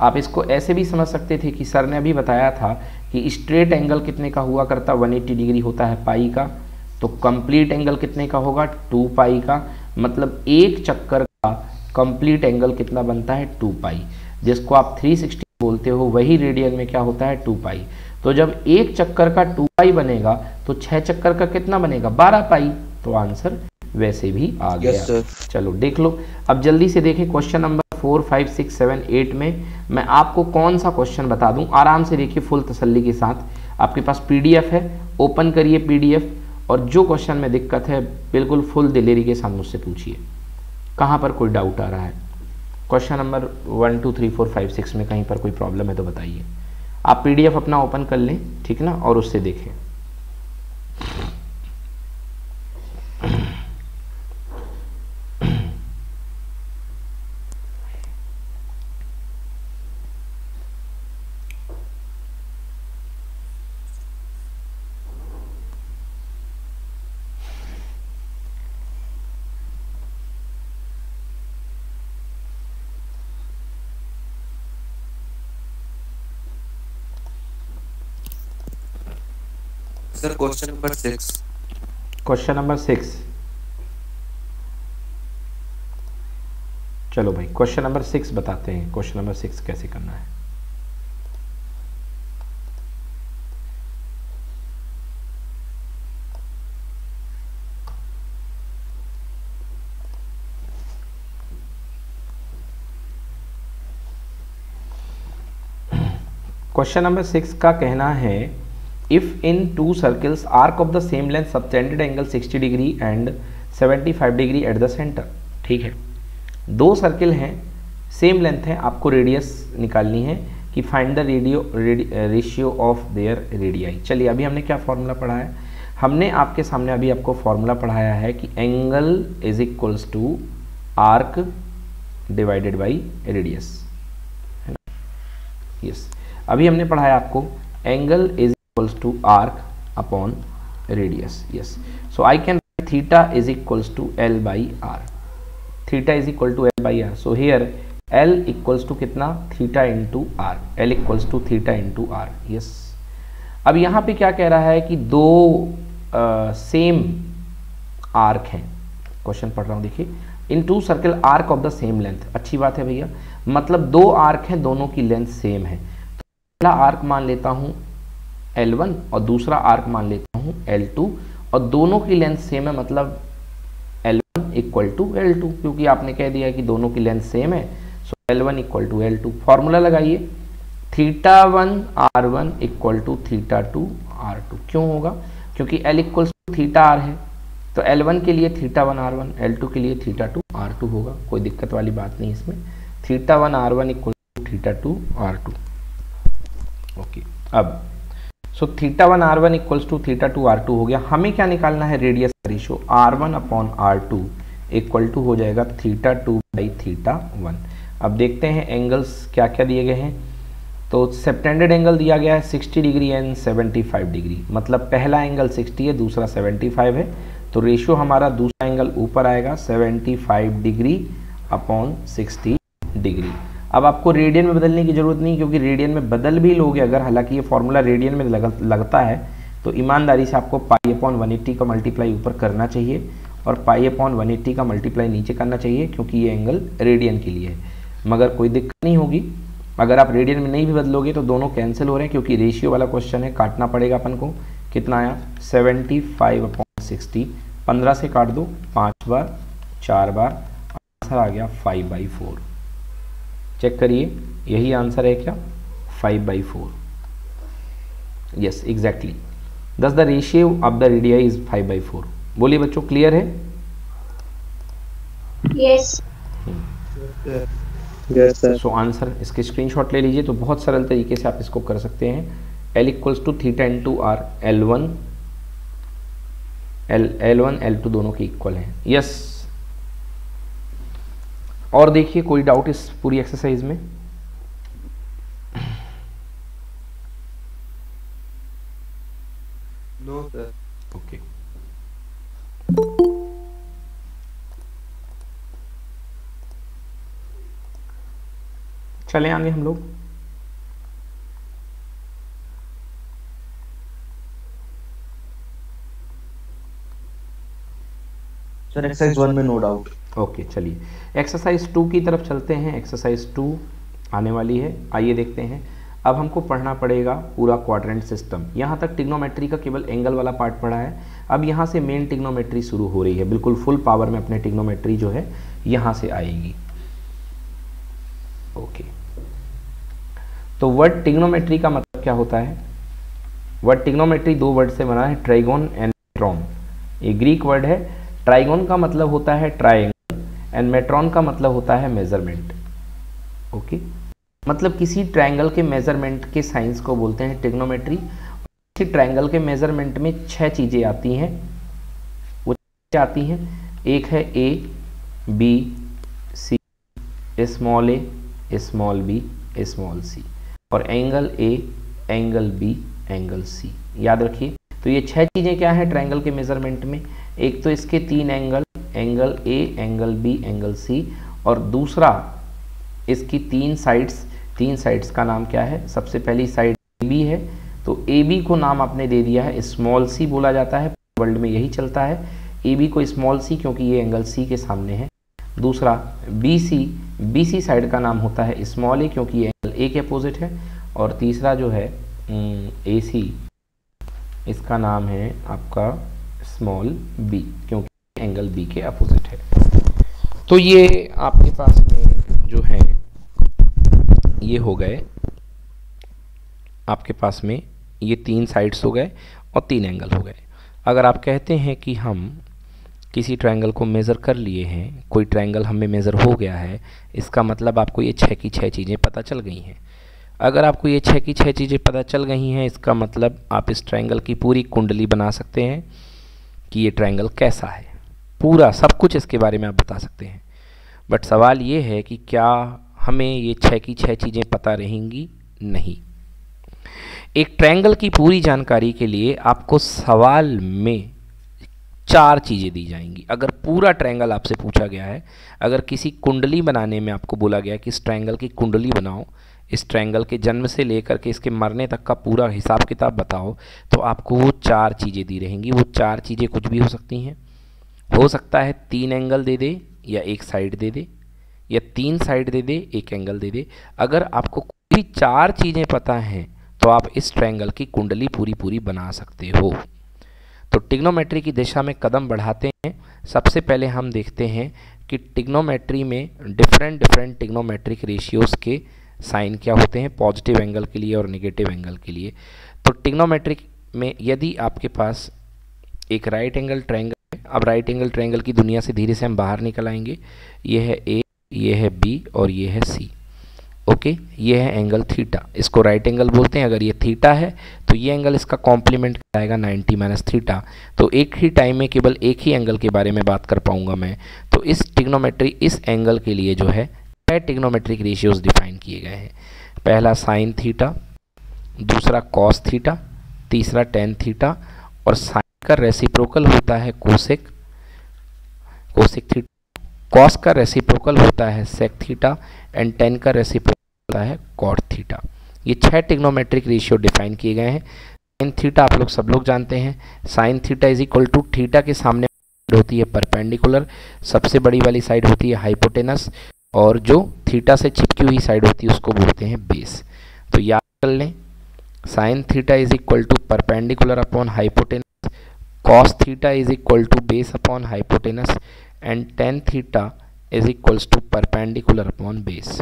आप इसको ऐसे भी समझ सकते थे कि सर ने अभी बताया था कि स्ट्रेट एंगल कितने का हुआ करता 180 डिग्री होता है पाई का तो कंप्लीट एंगल कितने का होगा? टू पाई का। मतलब एक चक्कर का कंप्लीट एंगल कितना बनता है? Two pi. जिसको आप 360 बोलते हो, वही रेडियन में क्या होता है? Two pi. तो जब एक चक्कर का टू पाई बनेगा तो छह चक्कर का कितना बनेगा? 12 पाई। तो आंसर वैसे भी आ गया। yes, चलो देख लो। अब जल्दी से देखें question number four five six seven eight में मैं आपको कौन सा क्वेश्चन बता दूँ? आराम से देखिए फुल तसल्ली के साथ। आपके पास पीडीएफ है ओपन करिए पीडीएफ और जो क्वेश्चन में दिक्कत है बिल्कुल फुल दिलेरी के साथ मुझसे पूछिए। कहाँ पर कोई डाउट आ रहा है? Question number one two three four five six में कहीं पर कोई प्रॉब्लम है तो बताइए। आप पीडीएफ अपना ओपन कर लें ठीक ना? और उससे देखें। Sir question number six question number six चलो भाई क्वेश्चन नंबर सिक्स बताते हैं। क्वेश्चन नंबर सिक्स कैसे करना है? क्वेश्चन नंबर सिक्स का कहना है if in two circles arc of the same length subtended angle 60 degree and 75 degree at the center, ठीक है? दो सर्किल हैं सेम लेंथ है, आपको रेडियस निकालनी है कि find the radio ratio of their radii चलिए, अभी हमने क्या फॉर्मूला पढ़ा है? हमने आपके सामने अभी आपको फॉर्मूला पढ़ाया है कि angle is equals to arc divided by radius है ना? यस अभी हमने पढ़ाया आपको angle is equals to arc upon radius yes so i can write theta is equals to l by r theta is equal to l by r so here l equals to कितना theta into r l equals to theta into r yes अब यहाँ पे क्या कह रहा है कि दो सेम आर्क हैं क्वेश्चन पढ़ रहा हूँ देखिए in two circle arc of the same length अच्छी बात है भैया मतलब दो आर्क हैं दोनों की लेंथ सेम है तो पहला आर्क मान लेता हूँ L1 और दूसरा आर्क मान लेता हूँ L2 और दोनों की लेंथ सेम है मतलब L1 इक्वल टू एल क्योंकि आपने कह दिया कि दोनों की लेंथ सेम है so L1 equal to L formula लगाइए। Theta one R one equal to theta two R two क्यों होगा? क्योंकि L equal to theta R है तो L1 के लिए theta one R one L के लिए थीटा टू आर टू होगा। कोई दिक्कत वाली बात नहीं इसमें। Theta one R one equal to theta two R two okay अब so theta one R one equals to theta two R two हो गया। हमें क्या निकालना है? रेडियस का ratio R one upon R two equal to हो जाएगा theta two by theta one अब देखते हैं एंगल्स क्या क्या दिए गए हैं। तो सेप्टेंडेड एंगल दिया गया है 60 डिग्री एंड 75 डिग्री मतलब पहला एंगल 60 है, दूसरा 75 है। तो रेशियो हमारा दूसरा एंगल ऊपर आएगा 75 डिग्री अपॉन 60 डिग्री अब आपको रेडियन में बदलने की ज़रूरत नहीं क्योंकि रेडियन में बदल भी लोगे अगर हालाँकि ये फॉर्मूला रेडियन में लग, लगता है तो ईमानदारी से आपको पाई अपॉन वन एट्टी का मल्टीप्लाई ऊपर करना चाहिए और पाई अपॉन वन एट्टी का मल्टीप्लाई नीचे करना चाहिए क्योंकि ये एंगल रेडियन के लिए है। मगर कोई दिक्कत नहीं होगी। अगर आप रेडियन में नहीं भी बदलोगे तो दोनों कैंसिल हो रहे हैं क्योंकि रेशियो वाला क्वेश्चन है काटना पड़ेगा अपन को। कितना आया? सेवेंटी फाइव अपॉन सिक्सटी पंद्रह से काट दो पाँच बार चार बार आंसर आ गया फाइव बाई फोर चेक करिए। यही आंसर है क्या? Five by four yes exactly thus the ratio of the radii is five by four बोलिए बच्चों क्लियर है? Yes. Yes, sir. So answer इसके स्क्रीनशॉट ले लीजिए तो बहुत सरल तरीके से आप इसको कर सकते हैं। L equals to theta in two R L one L L one L two दोनों के इक्वल हैं। यस और देखिए कोई डाउट इस पूरी एक्सरसाइज में. ओके चले आगे हम लोग Sir, exercise one में नो doubt. ओके, चलिए। एक्सरसाइज टू की तरफ़ चलते हैं। एक्सरसाइज टू आने वाली है। आइए देखते हैं। अब हमको पढ़ना पड़ेगा पूरा क्वाड्रेंट सिस्टम यहाँ तक टिग्नोमेट्री का केवल एंगल वाला पार्ट पढ़ा है। अब यहाँ से मेन टिग्नोमेट्री शुरू हो रही है। बिल्कुल फुल पावर में अपने टिग्नोमेट्री जो है, यहाँ से आएगी। ओके। तो वर्ड टिग्नोमेट्री का मतलब क्या होता है? वर्ड टिग्नोमेट्री दो वर्ड से बना है ट्राइगोन एंड मेट्रॉन ये ग्रीक वर्ड है। ट्राइगोन का मतलब होता है ट्राइंगल एंड मेट्रॉन का मतलब होता है मेज़रमेंट ओके मतलब किसी ट्रायंगल के मेज़रमेंट के साइंस को बोलते हैं टिग्नोमेट्री किसी ट्रायंगल के मेज़रमेंट में छह चीज़ें आती हैं. वो आती हैं. एक है A B C small A small B small C और angle A angle B angle C याद रखिए. तो ये छह चीज़ें क्या है ट्रायंगल के मेज़रमेंट में? एक तो इसके तीन angle angle A angle B angle C और दूसरा इसकी तीन साइड्स तीन साइड्स का नाम क्या है? सबसे पहली साइड ए बी है। तो ए बी को नाम आपने दे दिया है। स्मॉल सी बोला जाता है। वर्ल्ड में यही चलता है। ए बी को स्मॉल सी क्योंकि ये एंगल सी के सामने है। दूसरा B C B C side का नाम होता है स्मॉल ए क्योंकि ये एंगल ए के अपोजिट है। और तीसरा जो है ए सी इसका नाम है आपका स्मॉल बी क्योंकि एंगल बी के अपोजिट है। तो ये आपके पास में जो है, ये हो गए। आपके पास में ये तीन साइड्स हो गए और तीन एंगल हो गए। अगर आप कहते हैं कि हम किसी ट्रायंगल को मेज़र कर लिए हैं, कोई ट्रायंगल हमें मेज़र हो गया है, इसका मतलब आपको ये छः की छः चीज़ें पता चल गई हैं। अगर आपको ये छः की छः चीज़ें पता चल गई हैं, इसका मतलब आप इस ट्रायंगल की पूरी कुंडली बना सकते हैं कि ये ट्रायंगल कैसा है। पूरा सब कुछ इसके बारे में आप बता सकते हैं। बट सवाल ये है कि क्या हमें ये छः की छः चीज़ें पता रहेंगी? नहीं। एक ट्रायंगल की पूरी जानकारी के लिए आपको सवाल में चार चीज़ें दी जाएँगी। अगर पूरा ट्रायंगल आपसे पूछा गया है, अगर किसी कुंडली बनाने में आपको बोला गया कि इस ट्रायंगल की कुंडली बनाओ, इस ट्रायंगल के जन्म से लेकर के इसके मरने तक का पूरा हिसाब किताब बताओ तो आपको वो चार चीज़ें दी रहेंगी। वो चार चीज़ें कुछ भी हो सकती हैं। हो सकता है तीन एंगल दे दे या एक साइड दे दे, या तीन साइड दे दे, एक एंगल दे दे। अगर आपको कोई चार चीज़ें पता हैं तो आप इस ट्रायंगल की कुंडली पूरी पूरी बना सकते हो। तो टिग्नोमेट्री की दिशा में कदम बढ़ाते हैं। सबसे पहले हम देखते हैं कि टिग्नोमेट्री में डिफरेंट डिफरेंट टिग्नोमेट्रिक रेशियोज़ के साइन क्या होते हैं पॉजिटिव एंगल के लिए और नेगेटिव एंगल के लिए। तो टिग्नोमेट्रिक में यदि आपके पास एक राइट एंगल ट्रायंगल अब राइट एंगल ट्रायंगल की दुनिया से धीरे से हम बाहर निकल आएँगे। ये है ए ये है बी और ये है सी ओके ये है एंगल थीटा इसको राइट एंगल बोलते हैं। अगर ये थीटा है तो ये एंगल इसका कॉम्प्लीमेंट आएगा 90 माइनस थीटा तो एक ही टाइम में केवल एक ही एंगल के बारे में बात कर पाऊँगा मैं। तो इस टिग्नोमेट्री इस एंगल के लिए जो है, छह टिग्नोमेट्रिक रेशियोज डिफाइन किए गए हैं। पहला साइन थीटा दूसरा कॉस थीटा तीसरा टेन थीटा और साइन का रेसिप्रोकल होता है कोसेक कोसेक थीटा कॉस का रेसिप्रोकल होता है सेक थीटा एंड टेन का रेसिप्रोकल होता है कॉट थीटा ये छह टिग्नोमेट्रिक रेशियो डिफाइन किए गए हैं। साइन थीटा आप लोग सब लोग जानते हैं। Sine theta is equal to theta के सामने होती है परपेंडिकुलर सबसे बड़ी वाली साइड होती है हाइपोटेनस और जो थीटा से चिपकी हुई साइड होती है उसको बोलते हैं बेस तो याद कर लें sine theta is equal to perpendicular upon hypotenuse cos theta is equal to base upon hypotenuse and tan theta is equals to perpendicular upon base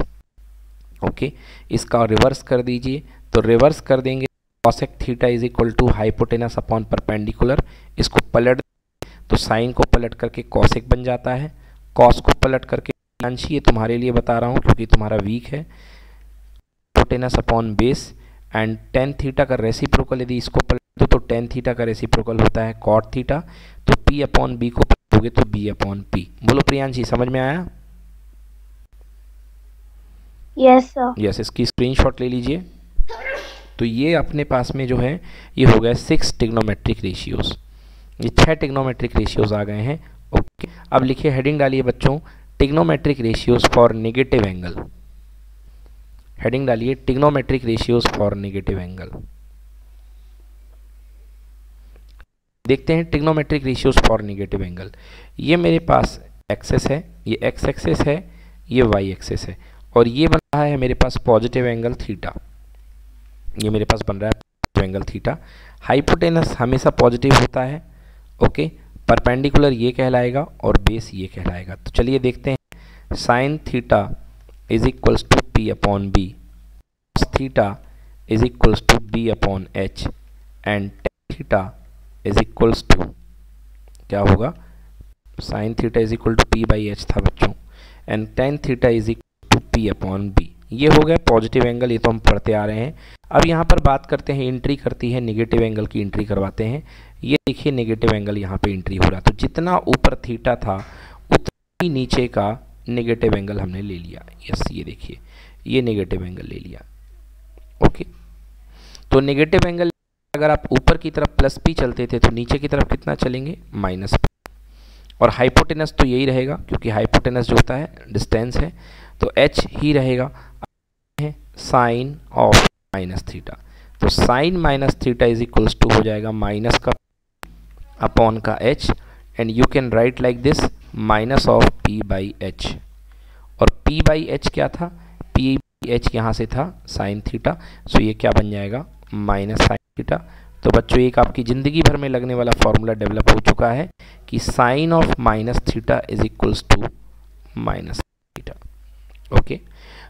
okay इसका रिवर्स कर दीजिए। तो रिवर्स कर देंगे। Cosec theta is equal to hypotenuse upon perpendicular इसको पलट तो sign को पलट करके कॉसेक बन जाता है। कॉस को पलट करके अंशी ये तुम्हारे लिए बता रहा हूँ क्योंकि तुम्हारा वीक है। Hypotenuse upon base and tan theta का रेसिप्रोकल यदि इसको पलट दो तो टेन थीटा का रेसिप्रोकल होता है कॉट थीटा तो पी अपॉन बी को पलटोगे तो बी अपॉन पी बोलो प्रियांशी समझ में आया? यस सर यस इसकी स्क्रीनशॉट ले लीजिए। तो ये अपने पास में जो है ये हो गया सिक्स टिग्नोमेट्रिक रेशियोज ये छह टिग्नोमेट्रिक रेशियोज आ गए हैं। ओके अब लिखिए हेडिंग डालिए बच्चों trigonometric ratios for negative angle heading डालिए trigonometric ratios for negative angle देखते हैं trigonometric ratios for negative angle ये मेरे पास एक्सेस है, ये एक्स एक्सेस है, ये वाई एक्सेस है। और ये बन रहा है मेरे पास पॉजिटिव एंगल थीटा ये मेरे पास बन रहा है पॉजिटिव एंगल थीटा हाइपोटेनस हमेशा पॉजिटिव होता है ओके परपेंडिकुलर ये कहलाएगा और बेस ये कहलाएगा। तो चलिए देखते हैं। Sine theta is equals to P upon B theta is equals to B upon H and theta is equals to क्या होगा? Sine theta is equal to P by H था बच्चों। And tan theta is equal to P upon B ये हो गया positive angle ये तो हम पढ़ते आ रहे हैं। अब यहाँ पर बात करते हैं एंट्री करती है नेगेटिव एंगल की एंट्री करवाते हैं। ये देखिए नेगेटिव एंगल यहाँ पे एंट्री हो रहा तो जितना ऊपर थीटा था, उतना ही नीचे का नेगेटिव एंगल हमने ले लिया। यस ये देखिए, ये नेगेटिव एंगल ले लिया। ओके तो नेगेटिव एंगल अगर आप ऊपर की तरफ़ प्लस पी चलते थे तो नीचे की तरफ़ कितना चलेंगे? Minus P. और हाइपोटेनस तो यही रहेगा, क्योंकि हाइपोटेनस जो होता है, डिस्टेंस है तो एच ही रहेगा। Sine of minus theta. तो sine minus theta is equals to हो जाएगा माइनस का अपॉन का H and you can write like this minus of P by H और पी बाई एच क्या था? पी एच यहाँ से था साइन थीटा सो ये क्या बन जाएगा? Minus sine theta. तो बच्चों, एक आपकी ज़िंदगी भर में लगने वाला फॉर्मूला डेवलप हो चुका है कि sine of minus theta is equals to minus theta. Okay?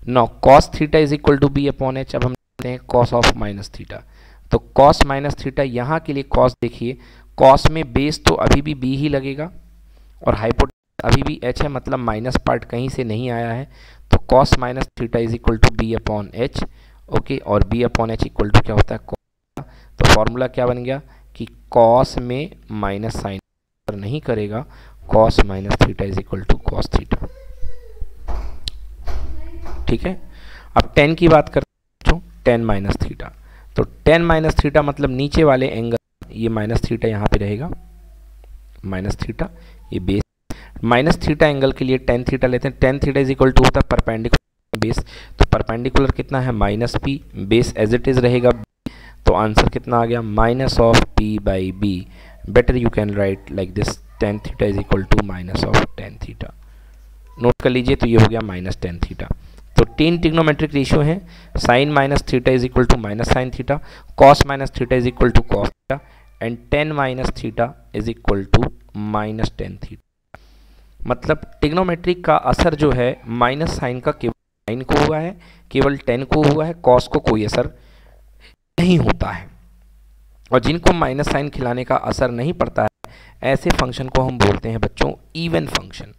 No cos theta is equal to B upon H. अब हम देखते हैं कॉस ऑफ़ माइनस थीटा। तो कॉस माइनस थीटा यहाँ के लिए कॉस देखिए। कॉस में बेस तो अभी भी बी ही लगेगा और हाइपोट अभी भी एच है मतलब माइनस पार्ट कहीं से नहीं आया है। तो cos minus theta is equal to B upon H. Okay, और B upon H equal to क्या होता है? cos. तो फॉर्मूला क्या बन गया? कि कॉस में माइनस साइन नहीं करेगा। Cos minus theta is equal to cos theta ठीक है? अब टेन की बात करते हैं टेन माइनस थीटा तो टेन माइनस थीटा मतलब नीचे वाले एंगल ये माइनस थीटा यहाँ पे रहेगा। माइनस थीटा ये बेस माइनस थीटा एंगल के लिए टेन थीटा लेते हैं। Tan theta is equal to होता है परपेंडिकुलर बेस तो परपेंडिकुलर कितना है? Minus P base as it is रहेगा तो आंसर कितना आ गया? Minus of P by B better you can write like this tan theta is equal to minus of tan theta note कर लीजिए तो ये हो गया माइनस टेन थीटा तो तीन टिग्नोमेट्रिक रेशियो हैं। Sine minus theta is equal to minus sine theta cos minus theta is equal to cos theta and tan minus theta is equal to minus tan theta मतलब trigonometric का असर जो है minus sign का केवल sign को हुआ है, केवल टेन को हुआ है कॉस को कोई असर नहीं होता है। और जिनको माइनस साइन खिलाने का असर नहीं पड़ता है, ऐसे फ़ंक्शन को हम बोलते हैं बच्चों इवन फ़ंक्शन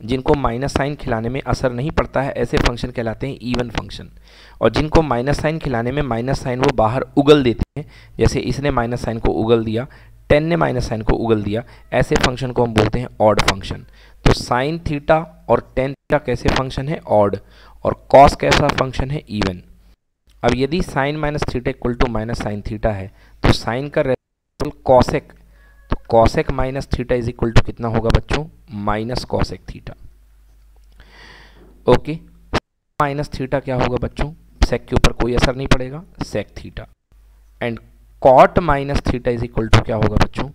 जिनको माइनस साइन खिलाने में असर नहीं पड़ता है, ऐसे फ़ंक्शन कहलाते हैं इवन फ़ंक्शन और जिनको माइनस साइन खिलाने में माइनस साइन वो बाहर उगल देते हैं, जैसे इसने माइनस साइन को उगल दिया टेन ने माइनस साइन को उगल दिया, ऐसे फ़ंक्शन को हम बोलते हैं ऑड फ़ंक्शन तो साइन थीटा और टेन थीटा कैसे फ़ंक्शन है? ऑड और कॉस कैसा फ़ंक्शन है? इवन अब यदि sine minus theta equal to minus sine theta है तो साइन का रेसिपल कॉसेक तो cosec minus theta is equal to कितना होगा बच्चों? Minus cosec theta. Okay minus theta क्या होगा बच्चों? सेक के ऊपर कोई असर नहीं पड़ेगा. Sec theta. And cot minus theta is equal to क्या होगा बच्चों?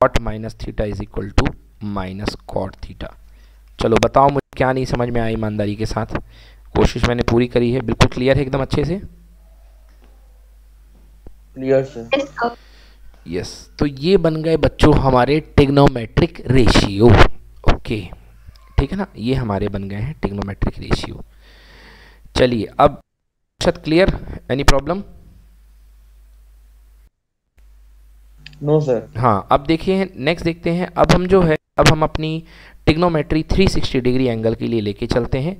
Cot minus theta is equal to minus cot theta. चलो बताओ मुझे क्या नहीं समझ में आया ईमानदारी के साथ। कोशिश मैंने पूरी करी है बिल्कुल क्लियर है एकदम अच्छे से? क्लियर सर यस तो ये बन गए बच्चों हमारे टिग्नोमेट्रिक रेशियो ओके ठीक है ना? ये हमारे बन गए हैं टिग्नोमेट्रिक रेशियो चलिए अब clear any problem no sir हाँ अब देखिए नेक्स्ट देखते हैं। अब हम जो है, अब हम अपनी टिग्नोमेट्री 360 डिग्री एंगल के लिए लेके चलते हैं।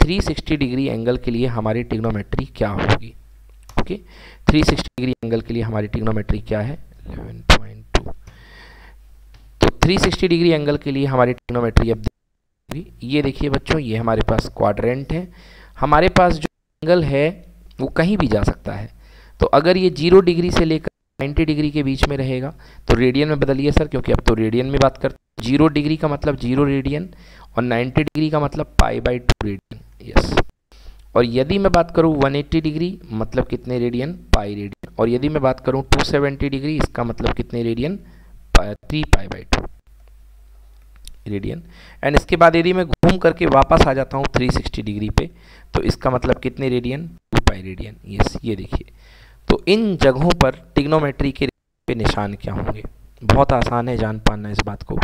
360 डिग्री एंगल के लिए हमारी टिग्नोमेट्री क्या होगी? ओके 360 डिग्री एंगल के लिए हमारी टिग्नोमेट्री क्या है? 11.2 तो 360 डिग्री एंगल के लिए हमारी टिग्नोमेट्री अब ये देखिए बच्चों, ये हमारे पास क्वाड्रेंट है। हमारे पास जो एंगल है, वो कहीं भी जा सकता है। तो अगर ये ज़ीरो डिग्री से लेकर 90 डिग्री के बीच में रहेगा। तो रेडियन में बदलिए सर क्योंकि अब तो रेडियन में बात करते हैं ज़ीरो डिग्री का मतलब ज़ीरो रेडियन और 90 डिग्री का मतलब pi by two radian yes और यदि मैं बात करूँ 180 डिग्री मतलब कितने रेडियन पाई रेडियन और यदि मैं बात करूँ 270 डिग्री इसका मतलब कितने radian three pi by two radian and इसके बाद यदि मैं घूम करके वापस आ जाता हूँ 360 डिग्री पे तो इसका मतलब कितने radian two pi radian yes ये देखिए। तो इन जगहों पर टिग्नोमेट्री के पे निशान क्या होंगे? बहुत आसान है जान पाना इस बात को।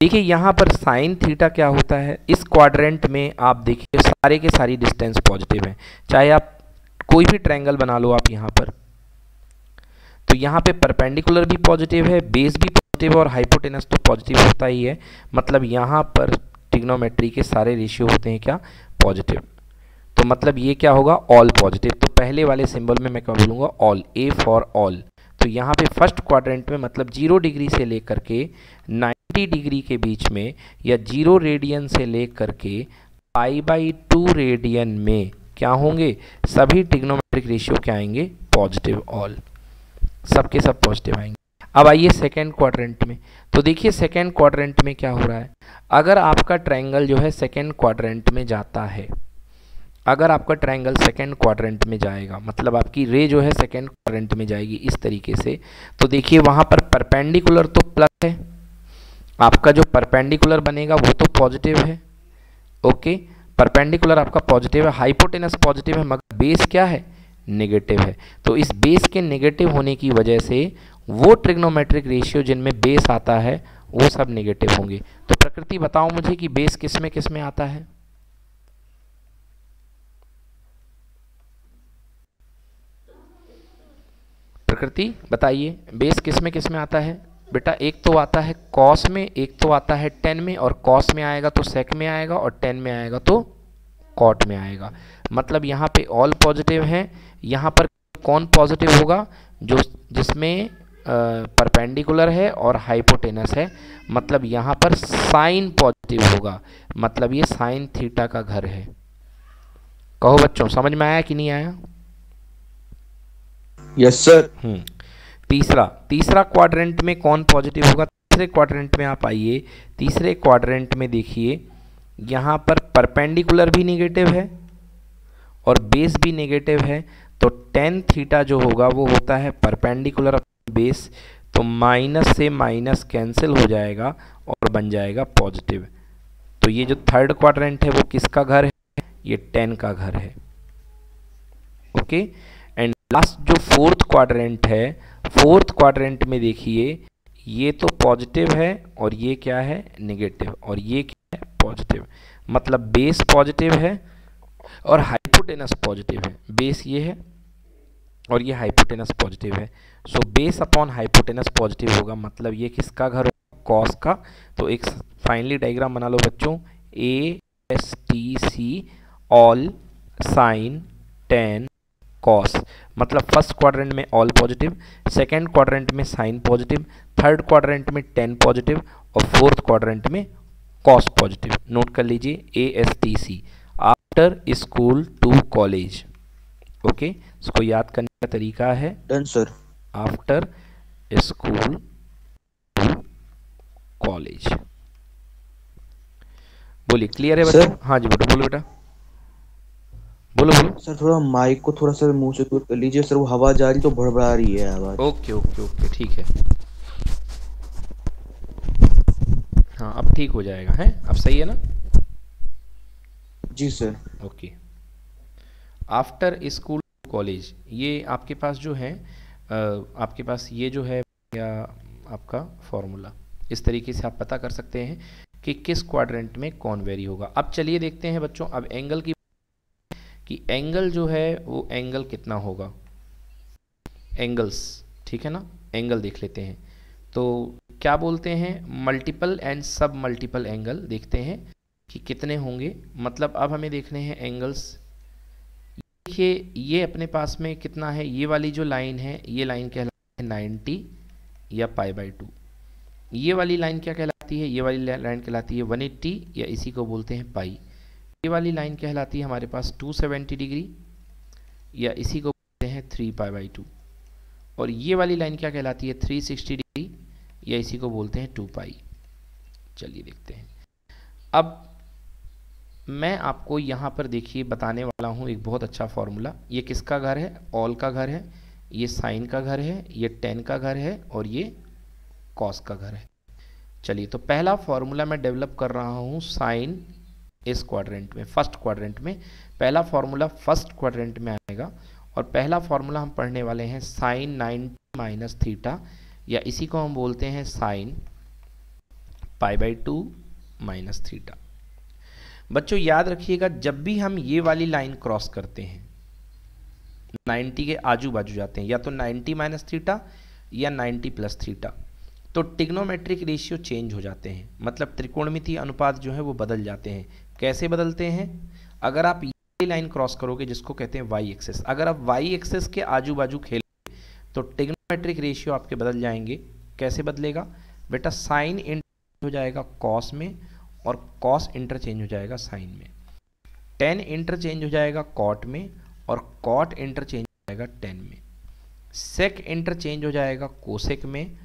देखिए, यहाँ पर साइन थीटा क्या होता है? इस क्वाड्रेंट में आप देखिए, सारे के सारी डिस्टेंस पॉजिटिव हैं। चाहे आप कोई भी ट्रायंगल बना लो आप यहाँ पर। तो यहाँ पे परपेंडिकुलर भी पॉजिटिव है बेस भी पॉजिटिव और हाइपोटेनस तो पॉजिटिव होता ही है। मतलब यहाँ पर टिग्नोमेट्री के सारे रेशियो होते हैं क्या? पॉजिटिव तो मतलब ये क्या होगा? ऑल पॉजिटिव तो पहले वाले सिंबल में मैं क्या बोलूँगा? ऑल ए फॉर ऑल तो यहाँ पे फ़र्स्ट क्वाड्रेंट में मतलब ज़ीरो डिग्री से लेकर के 90 डिग्री के बीच में या ज़ीरो रेडियन से लेकर के पाई बाई टू रेडियन में क्या होंगे? सभी टिग्नोमेट्रिक रेशियो क्या आएँगे? पॉजिटिव ऑल सबके सब पॉजिटिव आएँगे। अब आइए सेकेंड क्वाड्रेंट में। तो देखिए सेकेंड क्वाड्रेंट में क्या हो रहा है? अगर आपका ट्रायंगल जो है सेकेंड क्वाड्रेंट में जाता है अगर आपका ट्रायंगल सेकेंड क्वाड्रेंट में जाएगा मतलब आपकी रे जो है सेकेंड क्वाड्रेंट में जाएगी इस तरीके से तो देखिए वहाँ पर परपेंडिकुलर तो प्लस है, आपका जो परपेंडिकुलर बनेगा वो तो पॉजिटिव है ओके परपेंडिकुलर आपका पॉजिटिव है हाइपोटेनस पॉजिटिव है, मगर बेस क्या है? नेगेटिव है। तो इस बेस के नेगेटिव होने की वजह से वो ट्रिग्नोमेट्रिक रेशियो जिनमें बेस आता है, वो सब नेगेटिव होंगे। तो प्रकृति बताओ मुझे कि बेस किसमें किसमें आता है? प्रकृति, बताइए, बेस किसमें किसमें आता है? बेटा, एक तो आता है कॉस में, एक तो आता है टेन में, और कॉस में आएगा तो सेक में आएगा, और टेन में आएगा तो कॉट में आएगा। मतलब यहाँ पे ऑल पॉजिटिव हैं, यहाँ पर कौन पॉजिटिव होगा? जो, जिसमें परपेंडिकुलर है और हाइपोटेनस है। मतलब यहाँ पर साइन पॉजिटिव होगा। मतलब ये साइन थीटा का घर है। कहो बच्चों, समझ में आया कि नहीं आया? Yes sir hmm. तीसरा तीसरा क्वाड्रेंट में कौन पॉजिटिव होगा? तीसरे क्वाड्रेंट में आप आइए, तीसरे क्वाड्रेंट में देखिए, यहाँ पर परपेंडिकुलर भी नेगेटिव है और बेस भी नेगेटिव है तो टेन थीटा जो होगा, वो होता है परपेंडिकुलर बेस तो माइनस से माइनस कैंसिल हो जाएगा और बन जाएगा पॉजिटिव तो ये जो थर्ड क्वाड्रेंट है, वो किसका घर है? ये टेन का घर है. ओके एंड लास्ट जो फोर्थ क्वाड्रेंट है फोर्थ क्वाड्रेंट में देखिए, ये तो पॉजिटिव है और ये क्या है? नेगेटिव और ये क्या है? पॉजिटिव मतलब बेस पॉजिटिव है और हाइपोटेनस पॉजिटिव है. बेस ये है और ये हाइपोटेनस पॉजिटिव है. So base upon hypotenuse positive होगा. मतलब ये किसका घर होगा? कॉस का. तो एक फाइनली डायग्राम बना लो बच्चों. A S T C all sine tan cos मतलब फ़र्स्ट क्वाड्रेंट में ऑल पॉजिटिव सेकेंड क्वाड्रेंट में साइन पॉजिटिव थर्ड क्वाड्रेंट में टेन पॉजिटिव और फोर्थ क्वाड्रेंट में कॉस पॉजिटिव नोट कर लीजिए A S T C after school to college okay इसको याद करने का तरीका है। Done sir after school to college बोलिए क्लियर है? बच्चों? हाँ जी बेटा बोलो बेटा। बोलो बोलो। सर थोड़ा माइक को थोड़ा सा मुँह से दूर कर लीजिए। सर वो हवा जा रही तो भड़बड़ा रही है आवाज़। ओके ओके ओके ठीक है। हाँ अब ठीक हो जाएगा है? अब सही है ना? जी sir. Okay. After school college ये आपके पास जो है आपके पास ये जो है या आपका फॉर्मूला इस तरीके से आप पता कर सकते हैं कि किस क्वाड्रेंट में कौन वेरी होगा। अब चलिए देखते हैं बच्चों अब एंगल की कि एंगल जो है वो एंगल कितना होगा? एंगल्स ठीक है ना? एंगल देख लेते हैं। तो क्या बोलते हैं? मल्टीपल एंड सब मल्टीपल एंगल देखते हैं कि कितने होंगे। मतलब अब हमें देखने हैं एंगल्स देखिए, ये अपने पास में कितना है? ये वाली जो लाइन है, ये लाइन कहलाती है नाइन्टी या पाई बाई टू ये वाली लाइन क्या कहलाती है? ये वाली लाइन कहलाती है वन एट्टी या इसी को बोलते हैं पाई ये वाली लाइन कहलाती है हमारे पास टू सेवेंटी डिग्री या इसी को बोलते हैं थ्री पाई बाई टू और ये वाली लाइन क्या कहलाती है? थ्री सिक्सटी डिग्री या इसी को बोलते हैं टू पाई चलिए देखते हैं। अब मैं आपको यहाँ पर देखिए, बताने वाला हूँ एक बहुत अच्छा फॉर्मूला ये किसका घर है? ऑल का घर है, ये साइन का घर है, ये टेन का घर है और ये कॉस का घर है। चलिए तो पहला फॉर्मूला मैं डेवलप कर रहा हूँ साइन इस क्वाड्रेंट में फ़र्स्ट क्वाड्रेंट में। पहला फॉर्मूला फ़र्स्ट क्वाड्रेंट में आएगा और पहला फॉर्मूला हम पढ़ने वाले हैं साइन नाइन्टी माइनस थीटा या इसी को हम बोलते हैं sine pi by two minus theta बच्चों, याद रखिएगा, जब भी हम ये वाली लाइन क्रॉस करते हैं 90 के आजू बाजू जाते हैं, या तो 90 माइनस थीटा या 90 प्लस थीटा तो टिग्नोमेट्रिक रेशियो चेंज हो जाते हैं। मतलब त्रिकोणमितीय अनुपात जो है वो बदल जाते हैं। कैसे बदलते हैं? अगर आप ये लाइन क्रॉस करोगे, जिसको कहते हैं वाई एक्सेस अगर आप वाई एक्सेस के आजू बाजू खेलोगे तो टिग्नोमेट्रिक रेशियो आपके बदल जाएँगे। कैसे बदलेगा? बेटा साइन इंटरचेंज हो जाएगा कॉस में और कॉस इंटरचेंज हो जाएगा साइन में। टेन इंटरचेंज हो जाएगा कॉट में और कॉट इंटरचेंज हो जाएगा टेन में। सेक इंटरचेंज हो जाएगा कोसेक में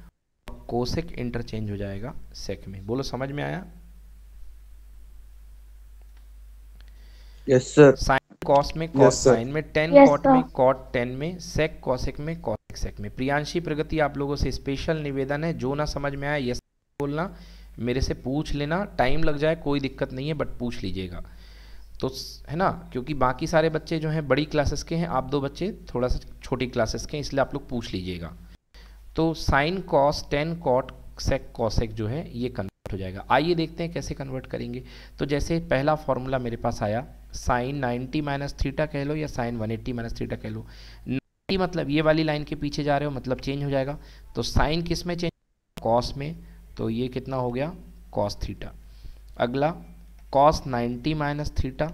और कोसेक इंटरचेंज हो जाएगा सेक में। बोलो, समझ में आया? यस सर साइन कॉस में कॉस साइन में टेन कॉट में कॉट टेन में सेक कॉसेक में कॉसेक सेक में। प्रियांशी प्रगति आप लोगों से स्पेशल निवेदन है जो ना समझ में आया यस बोलना मेरे से पूछ लेना टाइम लग जाए कोई दिक्कत नहीं है बट पूछ लीजिएगा। तो है ना? क्योंकि बाकी सारे बच्चे जो हैं बड़ी क्लासेस के हैं आप दो बच्चे थोड़ा सा छोटी क्लासेस के हैं इसलिए आप लोग पूछ लीजिएगा। तो sine cos tan cot sec cosec जो है ये हो जाएगा। आइए देखते हैं कैसे कन्वर्ट करेंगे। तो जैसे पहला फॉर्मूला मेरे पास आया साइन 90 माइनस थीटा कह लो या साइन 180 माइनस थीटा कह लो। 90 मतलब ये वाली लाइन के पीछे जा रहे हो मतलब चेंज हो जाएगा। तो साइन किसमें चेंज कॉस में। तो ये कितना हो गया? कॉस थीटा अगला कॉस 90 माइनस थीटा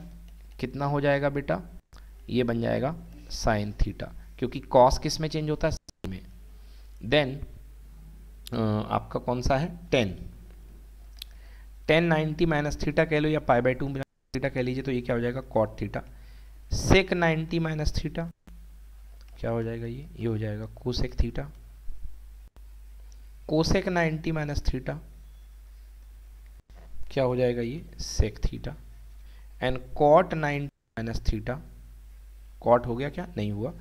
कितना हो जाएगा बेटा? ये बन जाएगा साइन थीटा क्योंकि कॉस किसमें चेंज होता है? में। देन आपका कौन सा है? Tan tan ninety minus theta कह लो या पाई बाई टू थीटा कह लीजिए तो ये क्या हो जाएगा cot theta. Sec ninety minus theta, क्या हो जाएगा ये? ये हो जाएगा cosec theta. Cosec ninety minus theta, क्या हो जाएगा ये? Sec theta. And cot ninety minus theta cot हो गया क्या? नहीं हुआ।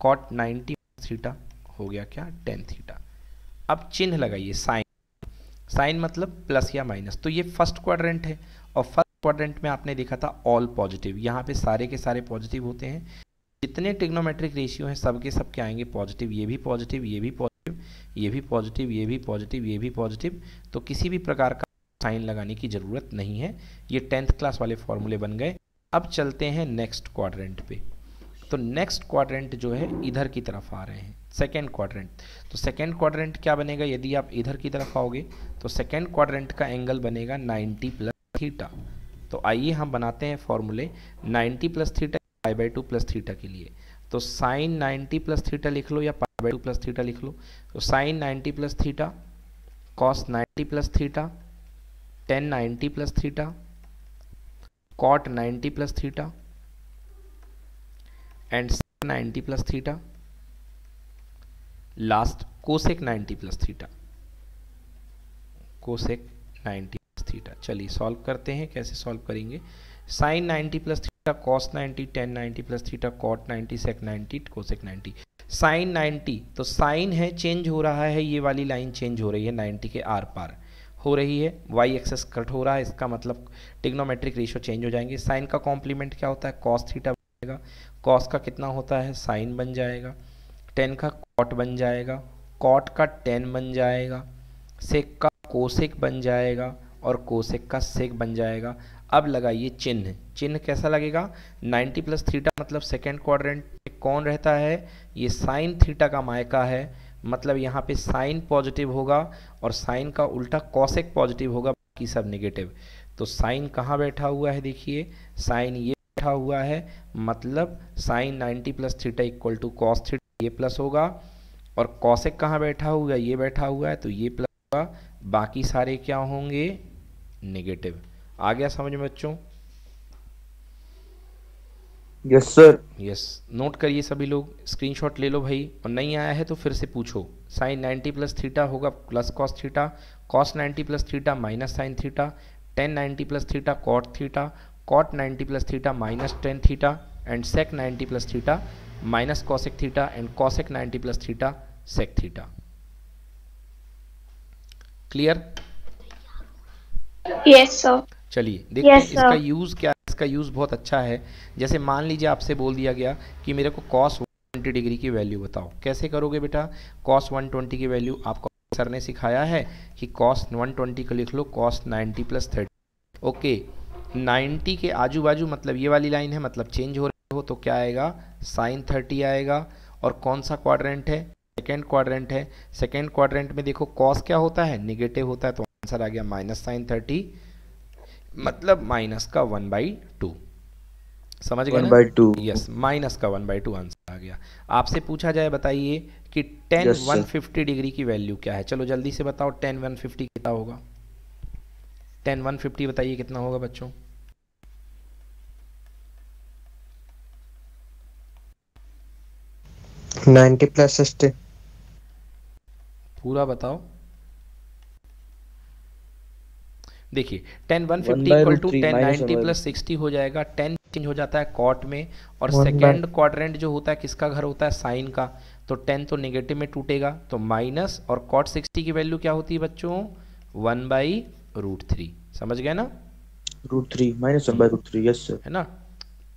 कॉट नाइन्टी थीटा हो गया क्या? Tan theta. अब चिन्ह लगाइए साइन साइन मतलब प्लस या माइनस। तो ये फ़र्स्ट क्वाड्रेंट है और फ़र्स्ट क्वाड्रेंट में आपने देखा था ऑल पॉजिटिव यहाँ पे सारे के सारे पॉजिटिव होते हैं। जितने टिग्नोमेट्रिक रेशियो हैं, सबके सब के आएँगे पॉजिटिव ये भी पॉजिटिव ये भी पॉजिटिव ये भी पॉजिटिव ये भी पॉजिटिव ये भी पॉजिटिव तो किसी भी प्रकार का साइन लगाने की ज़रूरत नहीं है। ये टेंथ क्लास वाले फॉर्मूले बन गए। अब चलते हैं नेक्स्ट क्वाड्रेंट पे। तो नेक्स्ट क्वाड्रेंट जो है, इधर की तरफ़ आ रहे हैं। सेकेंड क्वाड्रेंट तो सेकेंड क्वाड्रेंट क्या बनेगा? यदि आप इधर की तरफ़ आओगे तो सेकेंड क्वाड्रेंट का एंगल बनेगा 90 प्लस थीटा तो आइए हम बनाते हैं फॉर्मूले 90 plus theta pi by two plus theta के लिए. तो साइन 90 प्लस थीटा लिख लो या pi by two plus theta लिख लो. तो sine 90 plus theta cos 90 plus theta tan 90 plus theta cot 90 plus theta and 90 plus theta last cosec 90 plus theta cosec 90 plus theta चलिए सॉल्व करते हैं, कैसे सॉल्व करेंगे? Sine 90 plus theta cos 90 tan 90 plus theta cot 90 sec 90 cosec 90 sine 90 तो sine है change हो रहा है, ये वाली लाइन चेंज हो रही है 90 के आर पार. हो रही है वाई एक्सेस कट हो रहा है, इसका मतलब टिग्नोमेट्रिक रेशियो चेंज हो जाएँगे. साइन का कॉम्प्लीमेंट क्या होता है? कॉस थीटा बन कॉस का कितना होता है? साइन बन जाएगा. टेन का कॉट बन जाएगा। कॉट का टेन बन जाएगा। सेक का कोसेक बन जाएगा और कोसेक का सेक बन जाएगा। अब लगाइए चिन्ह। चिन्ह कैसा लगेगा? 90 प्लस थीटा मतलब सेकेंड क्वाड्रेंट कौन रहता है? ये साइन थीटा का मायका है। मतलब यहाँ पे साइन पॉजिटिव होगा और साइन का उल्टा कॉसेक पॉजिटिव होगा, बाकी सब नेगेटिव तो साइन कहाँ बैठा हुआ है देखिए। साइन ये बैठा हुआ है। मतलब sine 90 plus theta equal to cos theta ये प्लस होगा। और कॉसेक कहाँ बैठा हुआ है? ये बैठा हुआ है तो ये प्लस होगा। बाकी सारे क्या होंगे? नेगेटिव आ गया समझ में बच्चों? यस सर यस नोट करिए सभी लोग स्क्रीनशॉट ले लो भाई। और नहीं आया है तो फिर से पूछो। साइन 90 प्लस थीटा होगा plus cos theta cos 90 plus theta minus sine theta tan 90 plus theta cot theta cot 90 plus theta minus tan theta and sec 90 plus theta minus cosec theta and cosec 90 plus theta sec theta clear yes sir चलिए देखिए Yes, इसका use क्या इसका use बहुत अच्छा है। जैसे मान लीजिए आपसे बोल दिया गया कि मेरे को कॉस 120 डिग्री की वैल्यू बताओ। कैसे करोगे बेटा? कॉस 120 की वैल्यू आपको सर ने सिखाया है कि कॉस 120 को लिख लो कॉस 90 प्लस थर्टी ओके 90 के आजू बाजू मतलब ये वाली लाइन है मतलब चेंज हो रहे हो तो क्या आएगा? साइन 30 आएगा। और कौन सा क्वाड्रेंट है? सेकेंड क्वाड्रेंट है। सेकेंड क्वाड्रेंट में देखो कॉस क्या होता है? निगेटिव होता है तो आंसर आ गया माइनस साइन थर्टी मतलब माइनस का वन बाई टू समझ गए बाई टू यस माइनस का वन बाई टू आंसर आ गया। आपसे पूछा जाए बताइए कि टेन वन फिफ्टी डिग्री की वैल्यू क्या है? चलो जल्दी से बताओ टेन वन फिफ्टी कितना होगा? टेन वन फिफ्टी बताइए कितना होगा बच्चों? नाइन्टी प्लस सिक्सटी पूरा बताओ। देखिए tan one fifty equal to tan ninety plus sixty हो जाएगा। टेन चेंज हो जाता है कॉट में और सेकेंड क्वाड्रेंट जो होता है किसका घर होता है? साइन का। तो टेन तो नेगेटिव में टूटेगा। तो माइनस और कॉट सिक्सटी की वैल्यू क्या होती है बच्चों? One by root three. समझ गए ना? Root three minus one by root three yes है ना?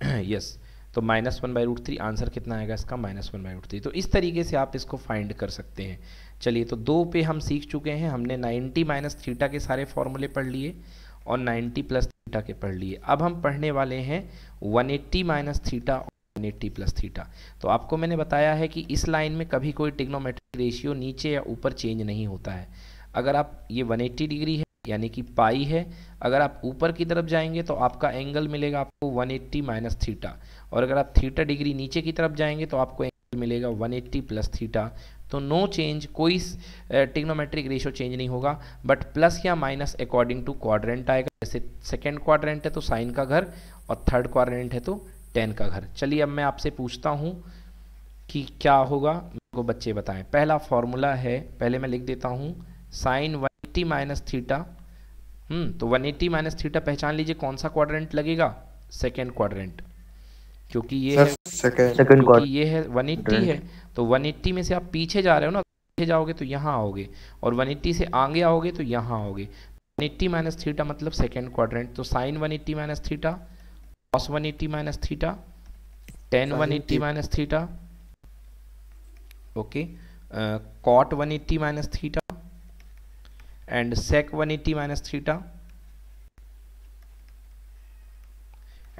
यस तो minus one by root three answer कितना आएगा इसका? Minus one by root three तो इस तरीके से आप इसको फाइंड कर सकते हैं। चलिए तो दो पे हम सीख चुके हैं। हमने 90 माइनस थीटा के सारे फॉर्मूले पढ़ लिए और 90 प्लस थीटा के पढ़ लिए। अब हम पढ़ने वाले हैं 180 माइनस थीटा और 180 प्लस थीटा तो आपको मैंने बताया है कि इस लाइन में कभी कोई टिग्नोमेट्रिक रेशियो नीचे या ऊपर चेंज नहीं होता है। अगर आप, ये 180 डिग्री है, यानी कि पाई है, अगर आप ऊपर की तरफ़ जाएँगे तो आपका एंगल मिलेगा आपको 180 माइनस थीटा और अगर आप थीटा डिग्री नीचे की तरफ़ जाएँगे तो आपको एंगल मिलेगा 180 प्लस थीटा तो नो चेंज कोई टिग्नोमेट्रिक रेशियो चेंज नहीं होगा बट प्लस या माइनस अकॉर्डिंग टू क्वाड्रेंट आएगा। जैसे सेकेंड क्वाड्रेंट है तो साइन का घर और थर्ड क्वाड्रेंट है तो टेन का घर। चलिए अब मैं आपसे पूछता हूँ कि क्या होगा, मेरे को बच्चे बताएँ। पहला फॉर्मूला है, पहले मैं लिख देता हूँ sine one eighty minus theta तो वन एट्टी माइनस थीटा पहचान लीजिए कौन सा क्वाड्रेंट लगेगा? सेकेंड क्वाड्रेंट क्योंकि ये है क्योंकि ये है 180 है तो 180 में से आप पीछे जा रहे हो ना पीछे जाओगे तो यहाँ आओगे और 180 से आगे आओगे तो यहाँ आओगे। 180 माइनस थीटा मतलब सेकेंड क्वाड्रेंट तो sine 180 minus theta cos 180 minus theta tan 180 minus theta. Okay cot 180 minus theta and sec 180 minus theta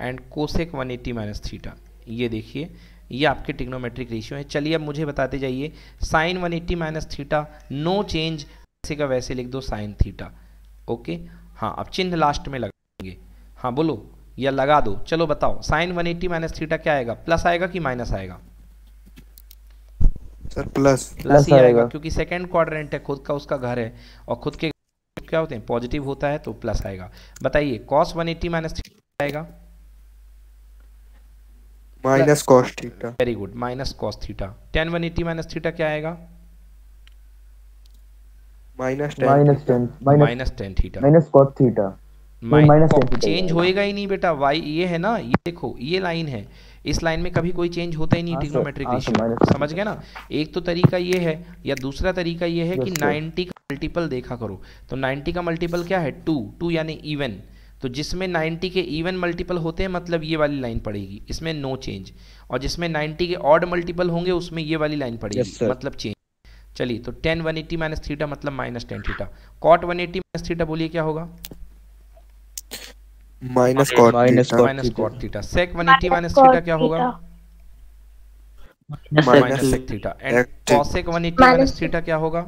and cosec 180 minus theta ये देखिए ये आपके टिग्नोमेट्रिक रेशियो है। चलिए अब मुझे बताते जाइए। Sine 180 minus theta no change वैसे का वैसे लिख दो साइन थीटा ओके हाँ अब चिन्ह लास्ट में लगाएँगे। हाँ बोलो। या लगा दो। चलो बताओ। साइन 180 माइनस थीटा क्या आएगा? प्लस आएगा कि माइनस आएगा? सर प्लस प्लस ही आएगा आएगा। क्योंकि सेकंड क्वाड्रेंट है खुद का उसका घर है और खुद के क्या होते हैं? पॉजिटिव होता है तो प्लस आएगा। बताइए कॉस 180 एट्टी माइनस थीटा आएगा? Minus cos theta. Very good minus cos theta. Tan one eighty minus theta क्या आएगा? Minus tan minus tan minus minus tan theta. Minus cot theta. minus 10 theta change होएगा ही नहीं बेटा Y ये है ना ये देखो ये लाइन है। इस लाइन में कभी कोई चेंज होता ही नहीं ट्रिग्नोमेट्रिक रेशियो समझ गए ना? एक तो तरीका ये है या दूसरा तरीका ये है कि Yes, 90 का मल्टीपल देखा करो। तो 90 का मल्टीपल क्या है? टू टू यानी इवन तो जिसमें 90 के इवन मल्टीपल होते हैं मतलब ये वाली लाइन पड़ेगी। इसमें नो चेंज और जिसमें 90 के ऑड मल्टीपल होंगे उसमें ये वाली लाइन पड़ेगी। Yes, मतलब चेंज चलिए तो tan one eighty minus theta मतलब minus tan theta cot one eighty minus theta बोलिए क्या होगा? Minus theta cot minus cot theta sec one eighty minus theta क्या होगा? Minus minus sec theta and cosec one eighty minus theta क्या होगा?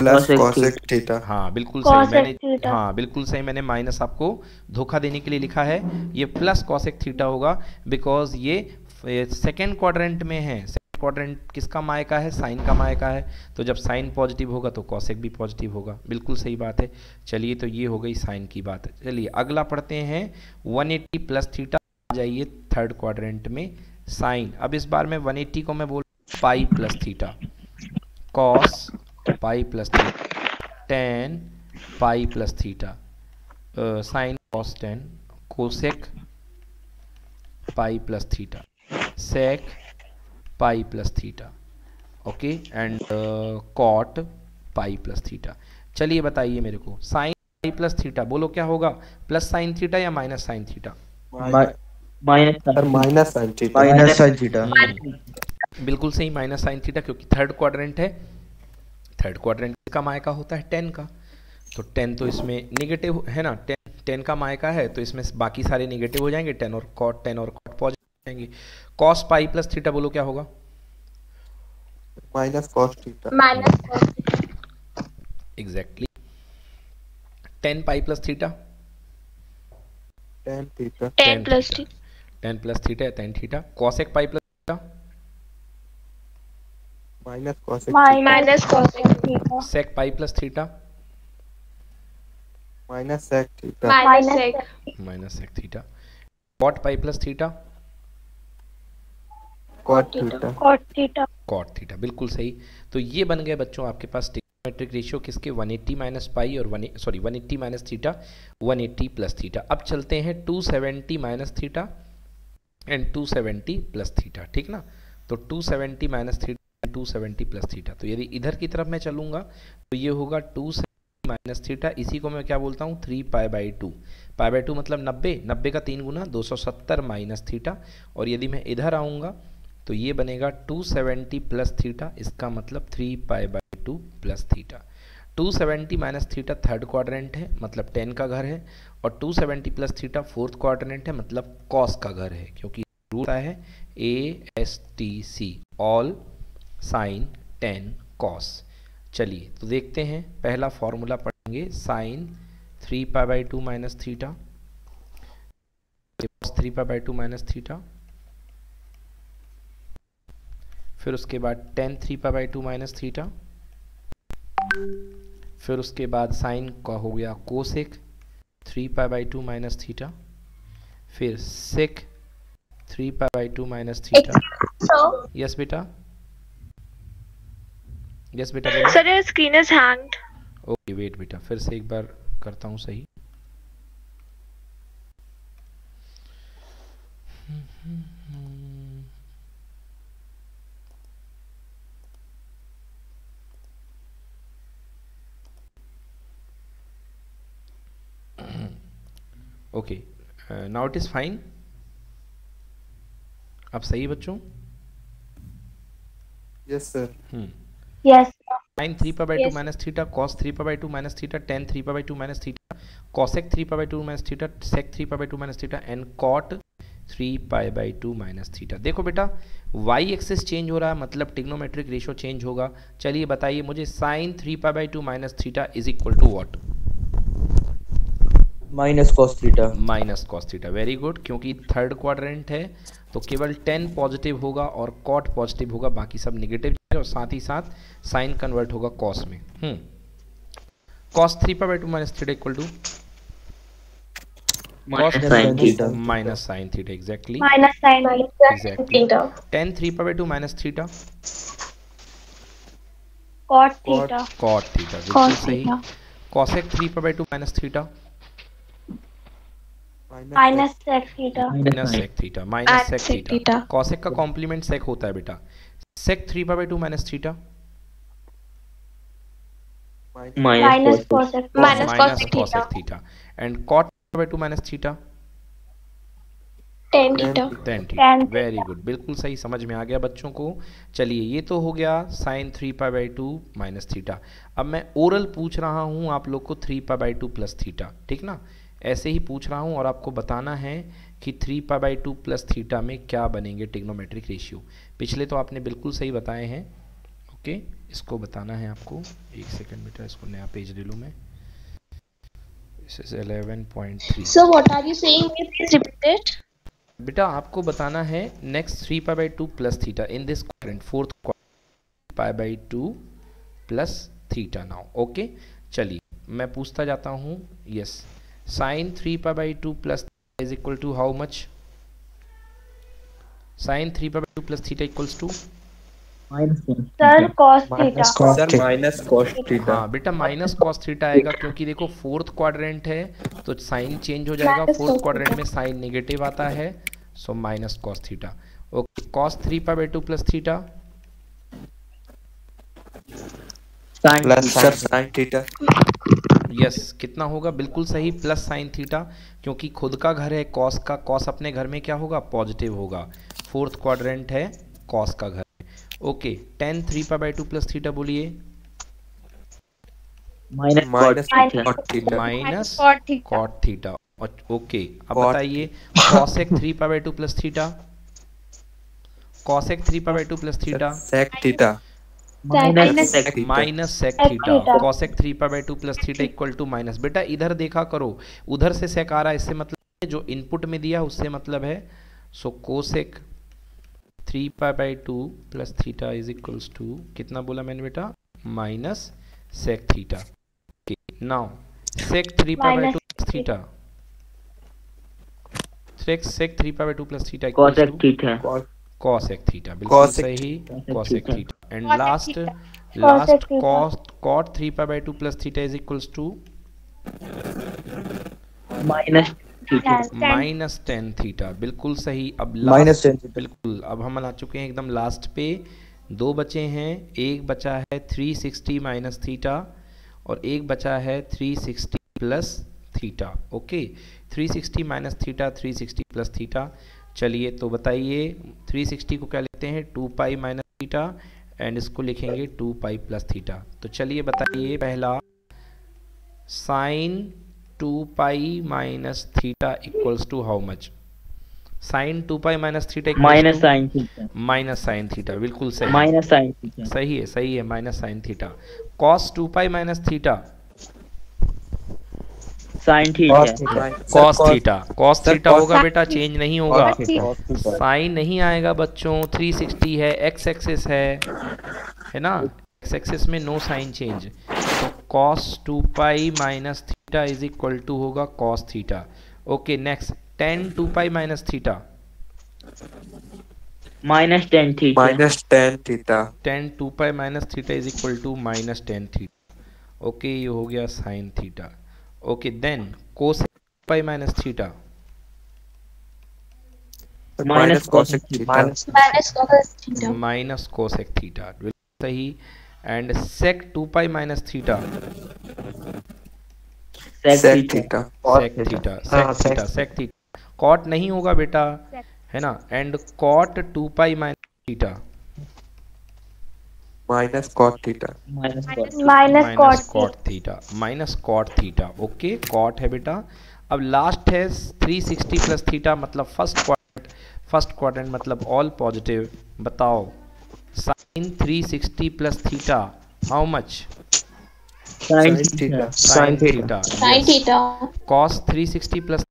Plus cosec theta. हाँ बिल्कुल सही मैंने हाँ बिल्कुल सही मैंने माइनस आपको धोखा देने के लिए लिखा है। ये प्लस कॉसेक थीटा होगा बिकॉज़ ये सेकेंड क्वाड्रेंट में है। सेकेंड क्वाड्रेंट किसका मायका है? साइन का मायका है। तो जब साइन पॉजिटिव होगा तो कॉसेक भी पॉजिटिव होगा। बिल्कुल सही बात है। चलिए तो ये हो गई साइन की बात। चलिए अगला पढ़ते हैं। 180 प्लस थीटा आ जाइए थर्ड क्वाड्रेंट में। साइन अब इस बार में 180 को मैं बोल pi plus theta cos pi plus theta tan pi plus theta. Sine cos tan cosec pi plus theta. Sec pi plus theta. Okay and cot pi plus theta. चलिए बताइए मेरे को साइन पाई प्लस थीटा बोलो क्या होगा? Plus sine theta या minus sine theta? Minus minus sine theta. Minus sine theta. बिल्कुल सही माइनस साइन थीटा क्योंकि थर्ड क्वाड्रेंट है। थर्ड क्वाड्रेंट का मायका होता है टेन का। तो टेन तो इसमें निगेटिव है ना? टेन टेन का मायका है तो इसमें बाकी सारे निगेटिव हो जाएँगे। टेन और कॉट टेन और कॉट पॉजिटिव हो जाएँगे। कॉस पाई प्लस थीटा बोलो क्या होगा? Minus cos theta minus exactly tan pi plus theta tan theta tan plus theta tan plus theta tan theta cosec pi plus theta minus cosec minus cosec theta. Sec pi plus theta minus sec theta. Minus sec minus sec theta cot pi plus theta cot theta cot theta cot theta बिल्कुल सही। तो ये बन गए बच्चों आपके पास trigonometric ratio किसके? 180 minus pi और one sorry 180 minus theta 180 plus theta अब चलते हैं 270 minus theta and 270 plus theta ठीक ना? तो 270 माइनस थीटा 270 प्लस थीटा। तो यदि इधर की तरफ़ मैं चलूँगा तो ये होगा 270 माइनस थीटा। इसी को मैं क्या बोलता हूँ? Three pi by two. Pi by two मतलब नब्बे। नब्बे का तीन गुना 270 माइनस थीटा। और यदि मैं इधर आऊँगा तो ये बनेगा 270 प्लस थीटा। इसका मतलब 3 pi by two plus theta. 270 minus theta third quadrant है मतलब 10 का घर है। और 270 प्लस थीटा फोर्थ क्वाड्रेंट है मतलब कॉस का घर है, क्योंकि रूल है A S T C. All sine tan cos चलिए तो देखते हैं पहला फॉर्मूला पढ़ेंगे sine three pi by two minus theta three pi by two minus theta फिर उसके बाद tan three pi by two minus theta फिर उसके बाद साइन का हो गया cosec three pi by two minus theta फिर sec three pi by two minus theta yes बेटा? यस बेटा sir your screen is hanged okay wait बेटा फिर से एक बार करता हूँ सही। Okay now it is fine अब सही बच्चों? Yes sir hmm. Yes sine three pi by two Yes. Minus theta cos three pi by two minus theta tan three pi by two minus theta cosec three pi by two minus theta sec three pi by two minus theta and cot three pi by two minus theta देखो बेटा Y axis change हो रहा है मतलब trigonometric ratio change होगा। चलिए बताइए मुझे sine three pi by two minus theta is equal to what minus cos theta minus cos theta very good क्योंकि थर्ड क्वाड्रेंट है तो केवल टेन पॉजिटिव होगा और कॉट पॉजिटिव होगा बाकी सब निगेटिव और साथ ही साथ साइन कन्वर्ट होगा कॉस में हम्म cos three pi by two minus theta equal to minus sine theta minus sine theta exactly Minus theta. Tan three pi by two minus theta Cot theta. Cot theta बिल्कुल Cos सही theta. Cosec three pi by two minus theta Minus sec theta. Minus sec theta minus sec sec theta theta. Cosec का complement sec होता है बेटा sec three pi by two minus theta Minus cosec. Minus cosec theta. Cot by two minus theta theta. Tan theta Tan theta. Very good बिल्कुल सही समझ में आ गया बच्चों को। चलिए ये तो हो गया sine three pi by two minus theta अब मैं ओरल पूछ रहा हूँ आप लोग को three pi by two plus theta ठीक ना? ऐसे ही पूछ रहा हूँ और आपको बताना है कि three pi by two plus theta में क्या बनेंगे टिग्नोमेट्रिक रेशियो पिछले तो आपने बिल्कुल सही बताए हैं। ओके इसको बताना है आपको। एक सेकंड बेटा इसको नया पेज ले लूँ मैं। This is eleven point three So what are you saying? Please repeat it. बेटा आपको बताना है next three pi by two plus theta in this quadrant fourth pi by two plus theta now okay चलिए मैं पूछता जाता हूँ। Yes sine three pi by two plus is equal to how much sine three pi by two plus theta equals to Sir, cos theta. Sir minus cos हाँ बेटा cos theta आएगा क्योंकि देखो फोर्थ क्वाड्रेंट है तो sine change हो जाएगा। Fourth quadrant में साइन नेगेटिव आता है so minus cos theta okay cos three pi two plus theta plus sir sin theta yes कितना होगा? बिल्कुल सही प्लस साइन थीटा क्योंकि खुद का घर है कॉस का कॉस अपने घर में क्या होगा? पॉजिटिव होगा। फोर्थ क्वाड्रेंट है कॉस का घर। Okay tan three pi by two plus theta बोलिए। Minus minus. Cot theta okay अब बताइए cosec three pi by two plus theta cosec three pi by two plus theta sec theta minus sec theta cosec three pi by two plus theta equal to minus बेटा इधर देखा करो। उधर से सेक आ रहा है इससे मतलब जो इनपुट में दिया उससे मतलब है so cosec three pi by two plus theta is equals to कितना बोला मैंने बेटा? Minus sec theta now sec three pi by two plus theta sec sec three pi by two plus theta equals to theta cosec theta. बिल्कुल सही cosec theta. And last last Cosec theta. cos cot 3 pi by 2 plus theta is equals to? Minus theta minus 10 theta. बिल्कुल सही। अब last 10 बिल्कुल। अब हम आ चुके हैं एकदम लास्ट पे। दो बचे हैं। एक बचा है 360 माइनस थीटा और एक बचा है 360 plus theta okay 360 minus theta 360 plus theta चलिए तो बताइए 360 को क्या लेते हैं? 2 पाई माइनस थीटा एंड इसको लिखेंगे टू पाई प्लस थीटा तो चलिए बताइए पहला sine two pi minus theta equals to how much sine two pi minus theta minus sine theta minus sine theta बिल्कुल सही। माइनस साइन सही है सही है minus sine theta cos two pi minus theta sine theta cos theta cos theta होगा बेटा change नहीं होगा। साइन नहीं आएगा बच्चों 360 है एक्स एक्सिस है है ना? एक्स एक्सिस में नो साइन चेंज तो cos two pi minus theta is equal to होगा cos theta okay next tan two pi minus theta minus tan theta minus tan theta tan two pi minus theta is equal to minus tan theta okay ये हो गया sine theta okay then cos pi minus theta minus cosec cosec theta Minus cos theta. Minus cosec theta बिल्कुल सही and sec two pi minus theta sec sec theta sec theta हाँ, sec theta sec theta cot नहीं होगा बेटा है ना? And cot two pi minus theta minus cot theta minus cos Minus cot theta. Cot theta minus cot theta okay cot है बेटा. अब last है 360 प्लस थीटा मतलब फ़र्स्ट क्वाड्रेंट फ़र्स्ट क्वाड्रेंट मतलब ऑल पॉजिटिव बताओ. Sine 360 plus theta how much sine sin theta theta sine theta Sin theta. cos 360 plus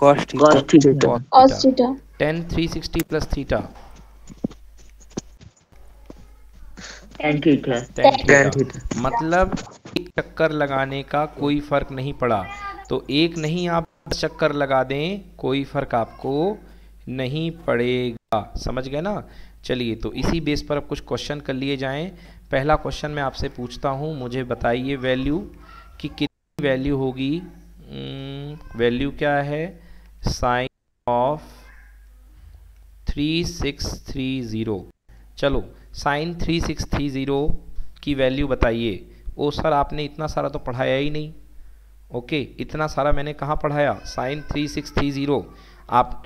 cos cos three sixty plus theta tan theta tan theta मतलब एक चक्कर लगाने का कोई फ़र्क नहीं पड़ा। तो एक नहीं आप दस चक्कर लगा दें कोई फ़र्क आपको नहीं पड़ेगा। समझ गए ना? चलिए तो इसी बेस पर अब कुछ क्वेश्चन कर लिए जाएँ। पहला क्वेश्चन मैं आपसे पूछता हूँ मुझे बताइए वैल्यू कि कितनी वैल्यू होगी। वैल्यू क्या है? Sine of three six three zero चलो sine three six three zero की वैल्यू बताइए। ओ सर, आपने इतना सारा तो पढ़ाया ही नहीं। ओके, इतना सारा मैंने कहाँ पढ़ाया? Sine three six three zero. आप,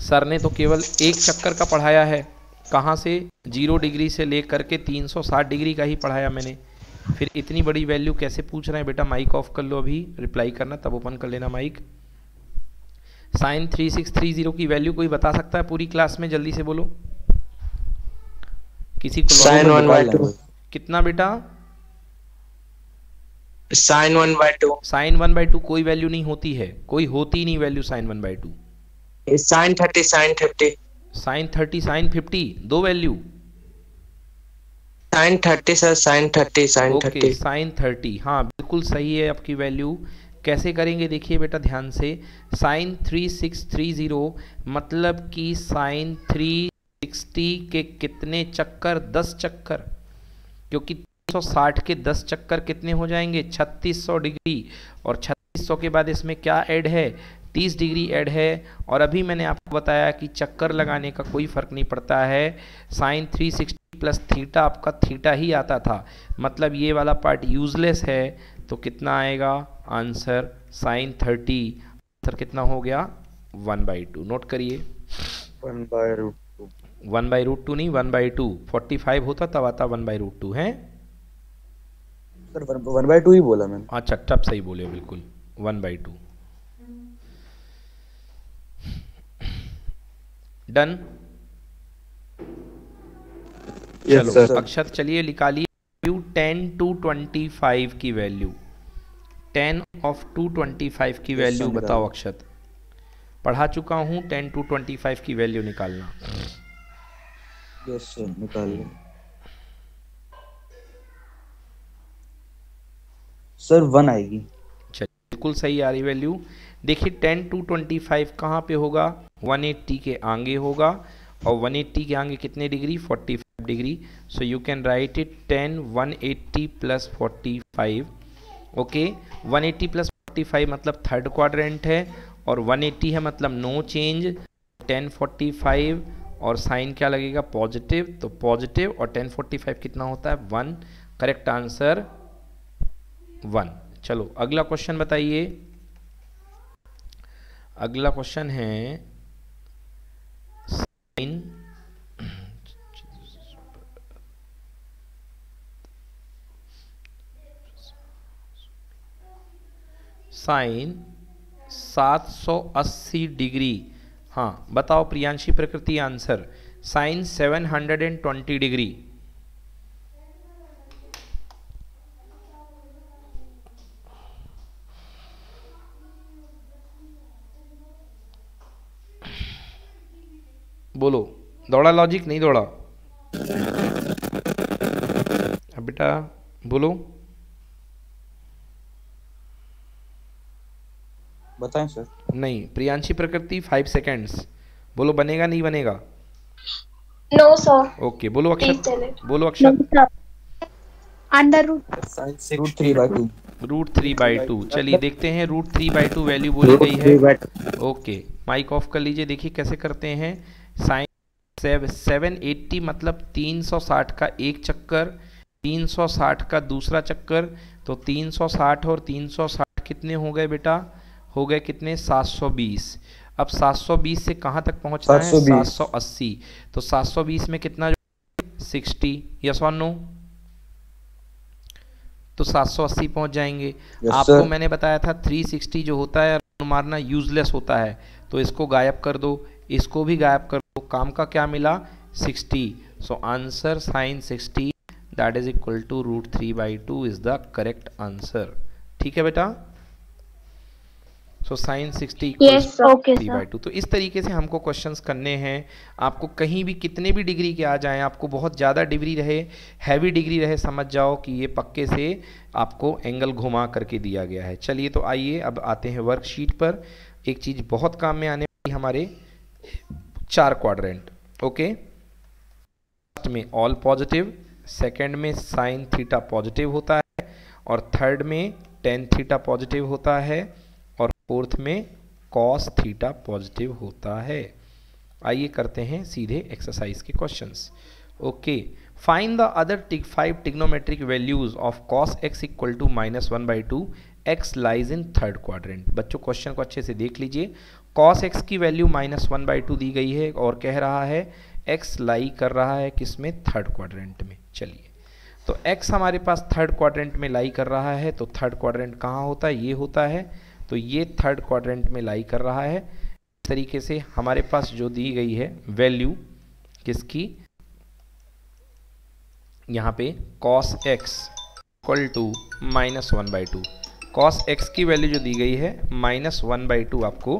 सर ने तो केवल एक चक्कर का पढ़ाया है। कहाँ से? ज़ीरो डिग्री से लेकर के 360 डिग्री का ही पढ़ाया मैंने। फिर इतनी बड़ी वैल्यू कैसे पूछ रहे हैं? बेटा, माइक ऑफ़ कर लो अभी। रिप्लाई करना, तब ओपन कर लेना mike. Sine three six three zero की वैल्यू कोई बता सकता है? पूरी क्लास में जल्दी से बोलो। किसी को Sin one by two. कितना बेटा? sin 1 by 2 sine one by two कोई वैल्यू नहीं होती है। कोई होती नहीं value sine one by two. sin 30 sin 30 sine thirty sine fifty दो वैल्यू। 30 sir sin 30 sin ओके 30 साइन थर्टी। हाँ बिल्कुल सही है आपकी वैल्यू। कैसे करेंगे देखिए बेटा ध्यान से। Sine three six three zero मतलब कि साइन थ्री सिक्सटी के कितने चक्कर? दस चक्कर। क्योंकि 360 के 10 चक्कर कितने हो जाएँगे? 3600 डिग्री। और 3600 के बाद इसमें क्या ऐड है? 30 डिग्री ऐड है। और अभी मैंने आपको बताया कि चक्कर लगाने का कोई फ़र्क नहीं पड़ता है। साइन 360 प्लस थीटा आपका थीटा ही आता था। मतलब ये वाला पार्ट यूजलेस है। तो कितना आएगा? आंसर साइन 30 आंसर कितना हो गया? One by two. नोट करिए। 1 by root 2 one by root two नहीं one by two forty five होता तब आता वन बाई रूट टू है? सर 1 by 2 ही बोला मैंने। अच्छा टप सही बोले बिल्कुल। One by two. Done? Yes, चलो अक्षत चलिए निकालिए। Value tan two twenty five की value tan of two twenty five की वैल्यू बताओ अक्षत। पढ़ा चुका हूँ टेन टू ट्वेंटी फाइव की वैल्यू निकालना। यस निकाल लो। सर 1 आएगी। बिल्कुल सही आ रही वैल्यू देखिए टेन टू ट्वेंटी फाइव कहाँ पे होगा? वन एट्टी के आगे होगा। और वन एट्टी के आगे कितने degree? Forty five degree. So you can write it tan one eighty plus forty five okay one eighty plus forty five मतलब थर्ड क्वाड्रेंट है। और वन एट्टी है मतलब no change tan forty five और sign क्या लगेगा? Positive तो positive और टेन फोर्टी फाइव कितना होता है? वन। Correct answer one. चलो, अगला क्वेश्चन बताइए। अगला क्वेश्चन है, साइन साइन 780 डिग्री। हाँ बताओ Priyanshi Prakriti answer. Sine 720 degree. बोलो, दौड़ा लॉजिक नहीं दौड़ा। अब बेटा, बोलो। बताएँ सर नहीं प्रियांशी प्रकृति फाइव सेकेंड्स बोलो बनेगा नहीं बनेगा? No, sir. ओके बोलो अक्षर बोलो अक्षर. Under root. sin root 3 by 2 root three by two चलिए देखते हैं root three by two value बोली गई है. ओके माइक ऑफ़ कर लीजिए देखिए कैसे करते हैं. साइन सेवन एट्टी मतलब तीन सौ साठ का एक चक्कर तीन सौ साठ का दूसरा चक्कर. तो तीन सौ साठ और तीन सौ साठ कितने हो गए बेटा? हो गए कितने? सात सौ बीस। अब सात सौ बीस से कहाँ तक पहुँचना है? 720 सात सौ अस्सी। तो सात सौ बीस में कितना सिक्सटी? यस और नो तो 780 पहुँच जाएँगे। Yes, आपको sir. मैंने बताया था 360 जो होता है मारना यूजलेस होता है। तो इसको गायब कर दो। इसको भी गायब कर दो। काम का क्या मिला? 60 so answer sine 60 that is equal to root three by two is the correct answer ठीक है बेटा? So sine sixty three by two तो इस तरीके से हमको क्वेश्चंस करने हैं। आपको कहीं भी कितने भी डिग्री के आ जाएँ आपको बहुत ज़्यादा डिग्री रहे हैवी डिग्री रहे समझ जाओ कि ये पक्के से आपको एंगल घुमा करके दिया गया है। चलिए तो आइए अब आते हैं वर्कशीट पर। एक चीज़ बहुत काम में आने वाली हमारे चार क्वाड्रेंट ओके फ़र्स्ट में ऑल पॉजिटिव सेकंड में साइन थीटा पॉजिटिव होता है और थर्ड में टेन थीटा पॉजिटिव होता है। फोर्थ में कॉस थीटा पॉजिटिव होता है। आइए करते हैं सीधे एक्सरसाइज के questions okay find the other trig five trigonometric values of cos x equal to minus one by two x lies in third quadrant बच्चों क्वेश्चन को अच्छे से देख लीजिए। कॉस एक्स की value minus one by two दी गई है और कह रहा है एक्स लाई कर रहा है किसमें? थर्ड क्वाड्रेंट में। चलिए। तो एक्स हमारे पास थर्ड क्वाड्रेंट में लाई कर रहा है तो थर्ड क्वाड्रेंट कहाँ होता है? ये होता है तो ये थर्ड क्वाड्रेंट में लाई कर रहा है। इस तरीके से हमारे पास जो दी गई है वैल्यू किसकी? यहाँ पे cos x equal to minus one by two cos x की वैल्यू जो दी गई है माइनस वन बाई टू आपको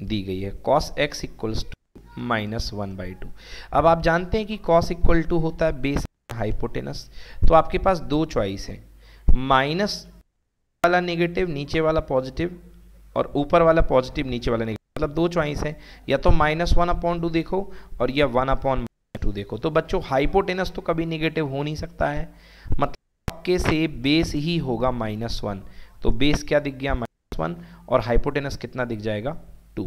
दी गई है। Cos x equals to minus one by two अब आप जानते हैं कि कॉस इक्वल टू होता है बेस हाइपोटेनस तो आपके पास दो चॉइस है। माइनस वाला नेगेटिव नीचे वाला पॉजिटिव और ऊपर वाला पॉजिटिव नीचे वाला नेगेटिव मतलब दो चॉइस है। या तो माइनस वन अपॉन टू देखो और या वन अपॉन टू देखो। तो बच्चों हाइपोटेनस तो कभी नेगेटिव हो नहीं सकता है। मतलब आपके से बेस ही होगा माइनस वन तो बेस क्या दिख गया? माइनस वन और हाइपोटेनस कितना दिख जाएगा? टू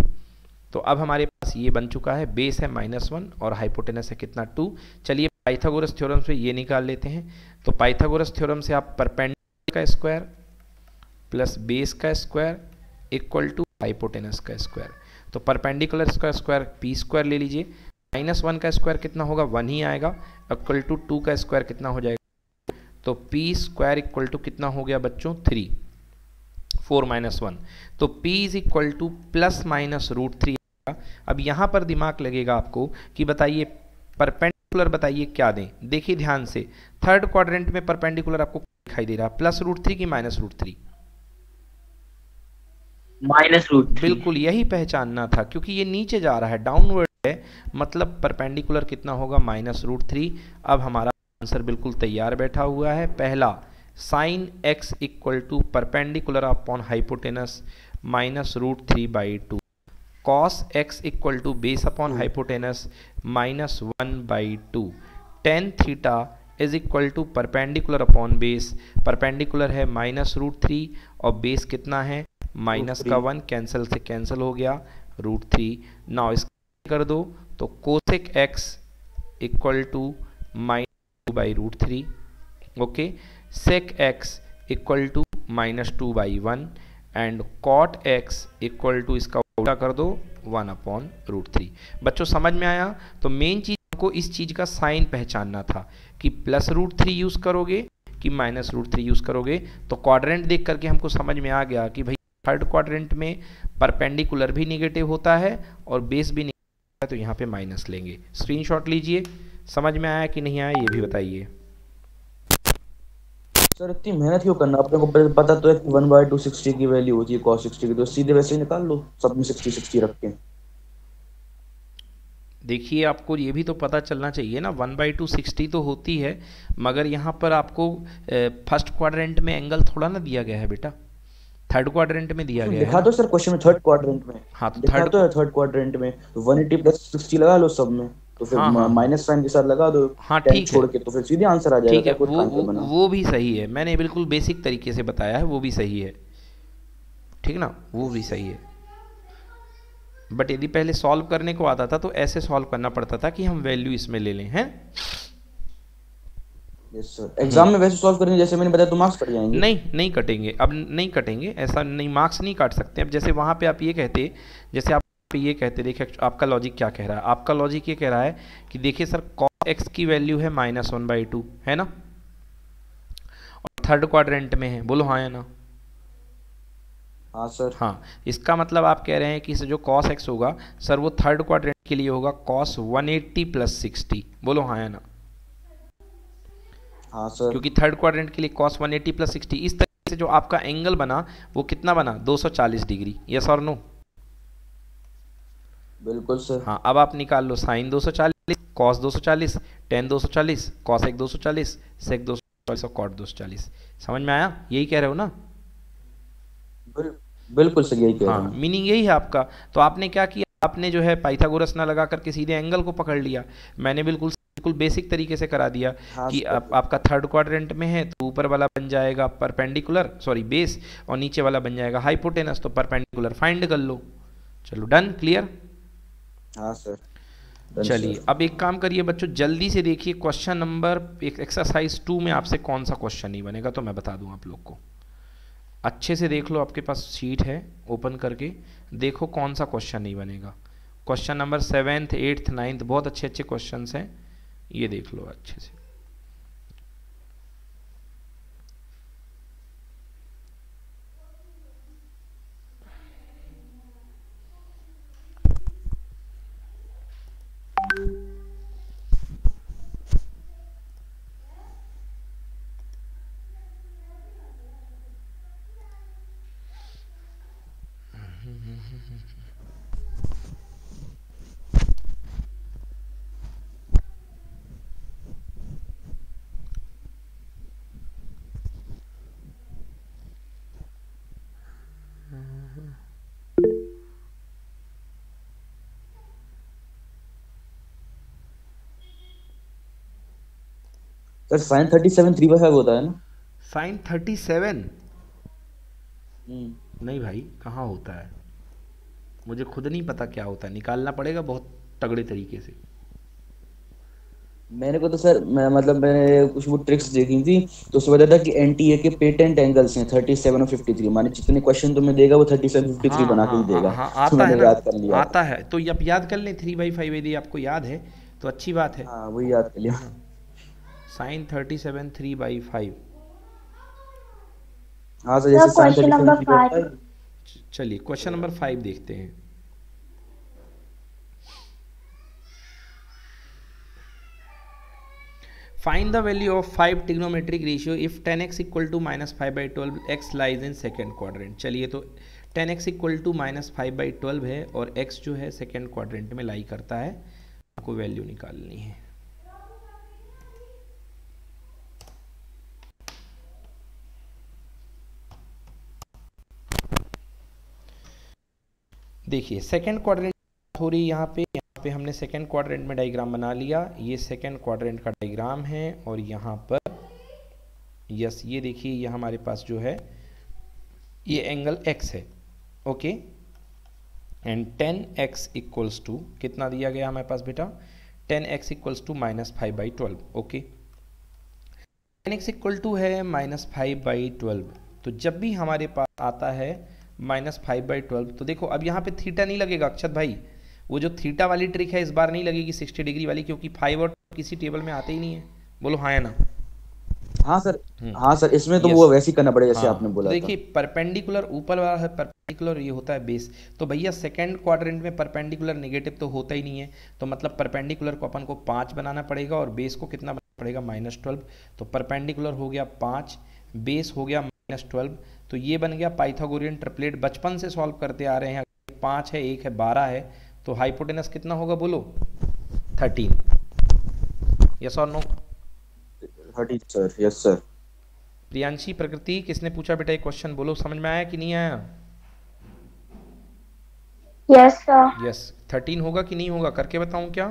तो अब हमारे पास ये बन चुका है। बेस है माइनस वन और हाइपोटेनस है कितना? टू चलिए पाइथागोरस थ्योरम से ये निकाल लेते हैं। तो पाइथागोरस थ्योरम से आप परपेंडिकुलर का स्क्वायर प्लस बेस का स्क्वायर इक्वल टू हाइपोटेनस का स्क्वायर तो परपेंडिकुलर का स्क्वायर पी स्क्वायर ले लीजिए. माइनस वन का स्क्वायर कितना होगा? वन ही आएगा. इक्वल टू टू का स्क्वायर कितना हो जाएगा? तो पी स्क्वायर इक्वल टू कितना हो गया बच्चों? थ्री फोर माइनस वन तो p is equal to plus minus root three अब यहाँ पर दिमाग लगेगा आपको कि बताइए परपेंडिकुलर बताइए क्या दें? देखिए ध्यान से. थर्ड क्वाड्रेंट में परपेंडिकुलर आपको दिखाई दे रहा है. प्लस रूट थ्री की minus root three minus root बिल्कुल यही पहचानना था क्योंकि ये नीचे जा रहा है डाउनवर्ड है मतलब परपेंडिकुलर कितना होगा माइनस रूट थ्री। अब हमारा आंसर बिल्कुल तैयार बैठा हुआ है। पहला sine x equal to perpendicular upon hypotenuse minus root three by two. Cos x equal to base upon hypotenuse minus one by two. Tan theta is equal to perpendicular upon base. Perpendicular है minus root three और base कितना है? Minus का one cancel से cancel हो गया root three now इसका कर दो तो cosec x equal to minus two by root three okay sec x equal to minus two by one and cot x equal to इसका उल्टा कर दो वन अपॉन रूट थ्री बच्चों समझ में आया? तो मेन चीज़ हमको इस चीज़ का साइन पहचानना था कि प्लस रूट थ्री यूज़ करोगे कि माइनस रूट थ्री यूज़ करोगे? तो क्वाड्रेंट देख करके हमको समझ में आ गया कि भाई थर्ड क्वाड्रेंट में परपेंडिकुलर भी निगेटिव होता है और बेस भी निगेटिव है तो यहाँ पे माइनस लेंगे। स्क्रीनशॉट लीजिए। समझ में आया कि नहीं आया ये भी बताइए। सर इतनी मेहनत क्यों करना? अपने को पता- पता तो है कि वन बाई टू सिक्सटी की वैल्यू होती है कॉस सिक्सटी की। तो सीधे वैसे ही निकाल लो सब में सिक्सटी सिक्सटी रख के। देखिए आपको ये भी तो पता चलना चाहिए ना वन बाई टू सिक्सटी तो होती है मगर यहाँ पर आपको फ़र्स्ट क्वाड्रेंट में एंगल थोड़ा ना दिया गया है बेटा। थर्ड क्वाड्रेंट में दिया गया दिखा है तो सर क्वेश्चन में थर्ड क्वाड्रेंट में। हाँ तो थर्ड तो है थर्ड क्वाड्रेंट में। वन एटी प्लस सिक्सटी लगा लो सब में। तो फिर हाँ, हाँ। माइनस साइन के साथ लगा दो हाँ, ठीक है। छोड़ के तो फिर सीधे आंसर आ जाएगा ठीक है वो वो भी सही है। मैंने बिल्कुल बेसिक तरीके से बताया है वो भी सही है। ठीक ना? वो भी सही है। बट यदि पहले सॉल्व करने को आता था तो ऐसे सॉल्व करना पड़ता था कि हम वैल्यू इसमें ले लें हैं? यस सर एग्ज़ाम में वैसे सॉल्व करेंगे जैसे मैंने बताया तो मार्क्स कट जाएँगे। नहीं नहीं कटेंगे। अब नहीं कटेंगे ऐसा नहीं मार्क्स नहीं काट सकते। अब जैसे वहाँ पे आप ये कहते जैसे आप ये कहते देखिए आपका लॉजिक क्या कह रहा है? आपका लॉजिक ये कह रहा है कि देखिए सर कॉस एक्स की वैल्यू है माइनस वन बाई टू है ना? और थर्ड क्वाड्रेंट में है। बोलो हाँ या ना? हाँ सर हाँ इसका मतलब आप कह रहे हैं कि जो कॉस एक्स होगा सर वो थर्ड क्वाड्रेंट के लिए होगा cos 180 प्लस सिक्सटी बोलो हाँ या ना? हाँ सर क्योंकि थर्ड क्वाड्रेंट के लिए cos 180 प्लस सिक्सटी इस तरह से जो आपका एंगल बना वो कितना बना? 240 डिग्री। यस और नो बिल्कुल सर हाँ अब आप निकाल लो साइन 240 कॉस 240 टेन 240 कॉस एक 240 सेक 240 और कॉट 240 समझ में आया? यही कह रहे हो ना? बिल, बिल्कुल सर यही कह हाँ हूँ। मीनिंग यही है आपका। तो आपने क्या किया? आपने जो है पाइथागोरस ना लगा करके सीधे एंगल को पकड़ लिया। मैंने बिल्कुल बिल्कुल बेसिक तरीके से करा दिया हाँ, कि आप, आपका थर्ड क्वाड्रेंट में है तो ऊपर वाला बन जाएगा परपेंडिकुलर सॉरी बेस और नीचे वाला बन जाएगा हाइपोटेनस तो परपेंडिकुलर फाइंड कर लो। चलो डन क्लियर हाँ सर चलिए अब एक काम करिए बच्चों जल्दी से देखिए क्वेश्चन नंबर एक एक्सरसाइज टू में आपसे कौन सा क्वेश्चन नहीं बनेगा तो मैं बता दूँ आप लोग को। अच्छे से देख लो आपके पास शीट है ओपन करके देखो कौन सा क्वेश्चन नहीं बनेगा। Question number seventh eighth ninth बहुत अच्छे अच्छे क्वेश्चन हैं। ये देख लो अच्छे से। Sir sine thirty seven three by five होता है ना? साइन थर्टी सेवन नहीं भाई कहाँ होता है? मुझे खुद नहीं पता क्या होता है। निकालना पड़ेगा बहुत तगड़े तरीके से। मैंने को तो सर मैं मतलब मैंने कुछ वो ट्रिक्स देखी थी तो उसमें बताया था कि एनटीए के पेटेंट एंगल्स हैं 37 और 53 माने जितने क्वेश्चन तुम्हें देगा वो 37 53 हाँ, बना के हाँ, ही देगा। हाँ, तो आता है याद कर लिया। आता है। तो अब याद कर लें थ्री बाई फाइव यदि आपको याद है तो अच्छी बात है। हाँ वही याद कर लिया। Sine thirty seven three by five हाँ सर जैसे चलिए क्वेश्चन नंबर फाइव देखते हैं Find the value of 5 trigonometric ratio if 10x equal to minus 5 by 12 x lies in second quadrant चलिए तो 10x equal to minus 5 by 12 है और x जो है second quadrant में लाई करता है आपको वैल्यू निकालनी है देखिए सेकंड क्वाड्रेंट हो रही है यहाँ पे यहाँ पे हमने सेकेंड क्वाड्रेंट में डायग्राम बना लिया। ये सेकेंड क्वाड्रेंट का डायग्राम है और यहाँ पर यस ये देखिए, ये हमारे पास जो है, ये एंगल एक्स है okay and tan x equals to कितना दिया गया हमारे पास बेटा? Tan x equals to minus five by twelve okay tan x equal to है माइनस फाइव बाई ट्वेल्व तो जब भी हमारे पास आता है माइनस फाइव बाई ट्वेल्व तो देखो अब यहाँ पे थीटा नहीं लगेगा अक्षत भाई। वो जो थीटा वाली ट्रिक है इस बार नहीं लगेगी सिक्सटी डिग्री वाली क्योंकि फाइव और किसी टेबल में आते ही नहीं है। बोलो हाँ या ना? हाँ सर। हम्म। हाँ सर इसमें तो वो वैसे ही करना पड़ेगा जैसे हाँ, आपने बोला तो देखिए परपेंडिकुलर ऊपर वाला है परपेंडिकुलर ये होता है बेस तो भैया सेकंड क्वाड्रेंट में परपेंडिकुलर नेगेटिव तो होता ही नहीं है। तो मतलब परपेंडिकुलर को अपन को पाँच बनाना पड़ेगा और बेस को कितना बनाना पड़ेगा? माइनस ट्वेल्व तो परपेंडिकुलर हो गया पाँच बेस हो गया माइनस ट्वेल्व तो ये बन गया पाइथागोरियन ट्रिपलेट। बचपन से सॉल्व करते आ रहे हैं। पाँच है एक है बारह है। तो हाइपोटेनस कितना होगा बोलो? थर्टीन यस और no thirty sir yes sir Priyanshi Prakriti किसने पूछा बेटा ये क्वेश्चन बोलो समझ में आया कि नहीं आया? Yes, sir. यस थर्टीन होगा कि नहीं होगा? करके बताऊँ क्या?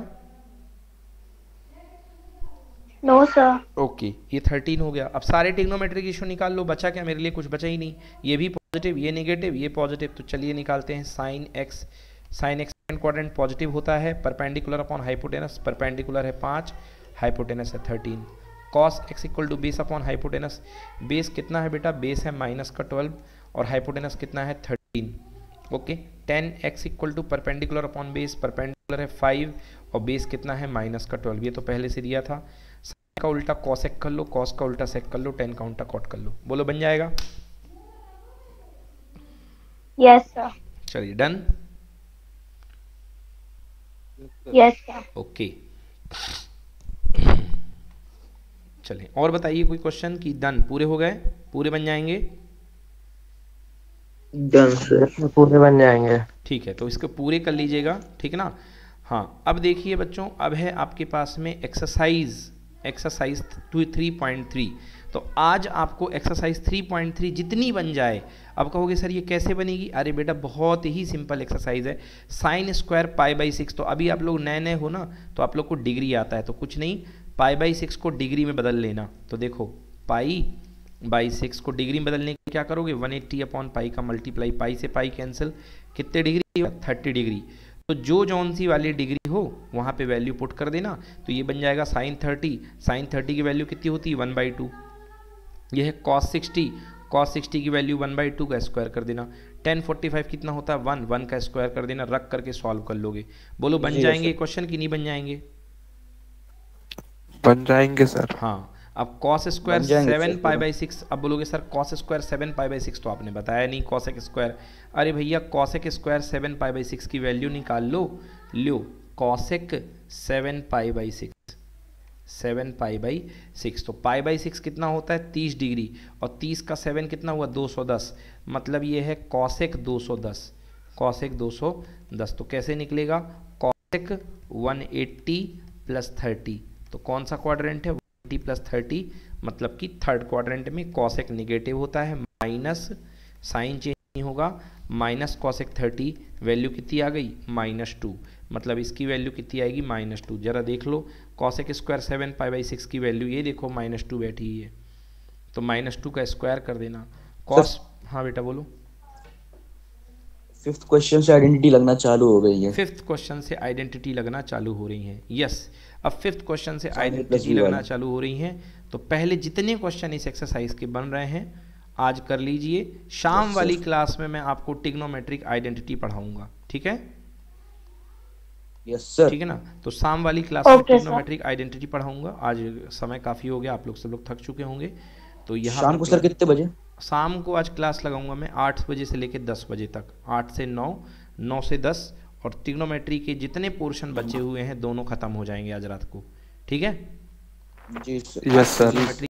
No, sir. ओके ये थर्टीन हो गया। अब सारे टिग्नोमेट्रिक इशू निकाल लो बचा क्या मेरे लिए? कुछ बचा ही नहीं। ये भी पॉजिटिव ये नेगेटिव ये पॉजिटिव तो चलिए निकालते हैं। Sine x sine x second quadrant positive होता है। परपेंडिकुलर अपॉन हाइपोटेनस परपेंडिकुलर है पाँच हाइपोटेनस है thirteen cos x equal to base upon hypotenuse base कितना है बेटा? बेस है माइनस का ट्वेल्व और हाइपोटेनस कितना है? Thirteen okay tan x equal to perpendicular upon base perpendicular है फाइव और बेस कितना है? माइनस का ट्वेल्व ये तो पहले से दिया था। का उल्टा कॉसेक कर लो कॉस का उल्टा सेक कर लो टेन का उल्टा कॉट कर लो। बोलो बन जाएगा? Yes, sir. चलिए डन Yes, sir. ओके चलिए और बताइए कोई क्वेश्चन कि डन पूरे हो गए? पूरे बन जाएँगे? डन सर पूरे बन जाएँगे। ठीक है तो इसको पूरे कर लीजिएगा ठीक है ना? हाँ अब देखिए बच्चों अब है आपके पास में exercise exercise two three point three तो आज आपको एक्सरसाइज थ्री पॉइंट थ्री जितनी बन जाए, अब कहोगे, सर, ये कैसे बनेगी? अरे बेटा, बहुत ही सिंपल एक्सरसाइज है। Sine square pi by six तो अभी आप लोग नए नए हो ना तो आप लोग को डिग्री आता है तो कुछ नहीं। पाई बाई सिक्स को डिग्री में बदल लेना। तो देखो पाई बाई सिक्स को डिग्री में बदलने के क्या करोगे? वन एट्टी अपॉन पाई का मल्टीप्लाई पाई से पाई कैंसिल कितने डिग्री थर्टी डिग्री तो जो जौन सी वाली डिग्री हो वहाँ पे वैल्यू पुट कर देना तो ये बन जाएगा साइन थर्टी। साइन थर्टी की वैल्यू कितनी होती? है वन बाई टू। ये है कॉस सिक्सटी। कॉस सिक्सटी की वैल्यू वन बाई टू का स्क्वायर कर देना। टेन फोर्टी फाइव कितना होता? है वन। वन का स्क्वायर कर देना रख करके सॉल्व कर लोगे। बोलो बन जाएँगे क्वेश्चन की नहीं बन जाएँगे? बन जाएँगे सर हाँ। अब cos square seven pi by six अब बोलोगे sir cos square seven pi by six तो आपने बताया नहीं कॉसेक स्क्वायर अरे भैया cosec square seven pi by six की वैल्यू निकाल लो। लो cosec seven pi by six seven pi by six तो पाई बाई सिक्स कितना होता है? तीस डिग्री। और तीस का सेवन कितना हुआ? दो सौ दस। मतलब ये है कॉसेक दो सौ दस। कॉसेक दो सौ दस। तो कैसे निकलेगा? Cosec one eighty plus thirty तो कौन सा क्वाड्रेंट है? टी प्लस थर्टी मतलब कि थर्ड क्वाड्रेंट में कॉसेक निगेटिव होता है माइनस साइन चेंज नहीं होगा माइनस कॉसेक थर्टी वैल्यू कितनी आ गई? माइनस टू मतलब इसकी वैल्यू कितनी आएगी? माइनस टू जरा देख लो cosec square seven pi by six की वैल्यू ये देखो माइनस टू बैठी है। तो माइनस टू का स्क्वायर कर देना। कॉस हाँ बेटा बोलो। फिफ्थ क्वेश्चन से आइडेंटिटी लगना चालू हो गई है। फिफ्थ क्वेश्चन से आइडेंटिटी लगना चालू हो रही है। यस अब फिफ्थ क्वेश्चन से आइडेंटिटी लगना चालू हो रही है तो पहले जितने क्वेश्चन इस एक्सरसाइज के बन रहे हैं आज कर लीजिए। शाम Yes, वाली क्लास में मैं आपको टिग्नोमेट्रिक आइडेंटिटी पढ़ाऊँगा ठीक है? यस सर ठीक है ना? तो शाम वाली क्लास में Okay, sir. टिग्नोमेट्रिक आइडेंटिटी पढ़ाऊँगा। आज समय काफ़ी हो गया आप लोग सब लोग थक चुके होंगे। तो यहाँ शाम को सर कितने बजे? शाम को आज क्लास लगाऊँगा मैं आठ बजे से लेकर दस बजे तक। आठ से नौ नौ से दस और ट्रिग्नोमेट्री के जितने पोर्शन बचे हुए हैं दोनों खत्म हो जाएँगे आज रात को। ठीक है? जी सर। Yes sir.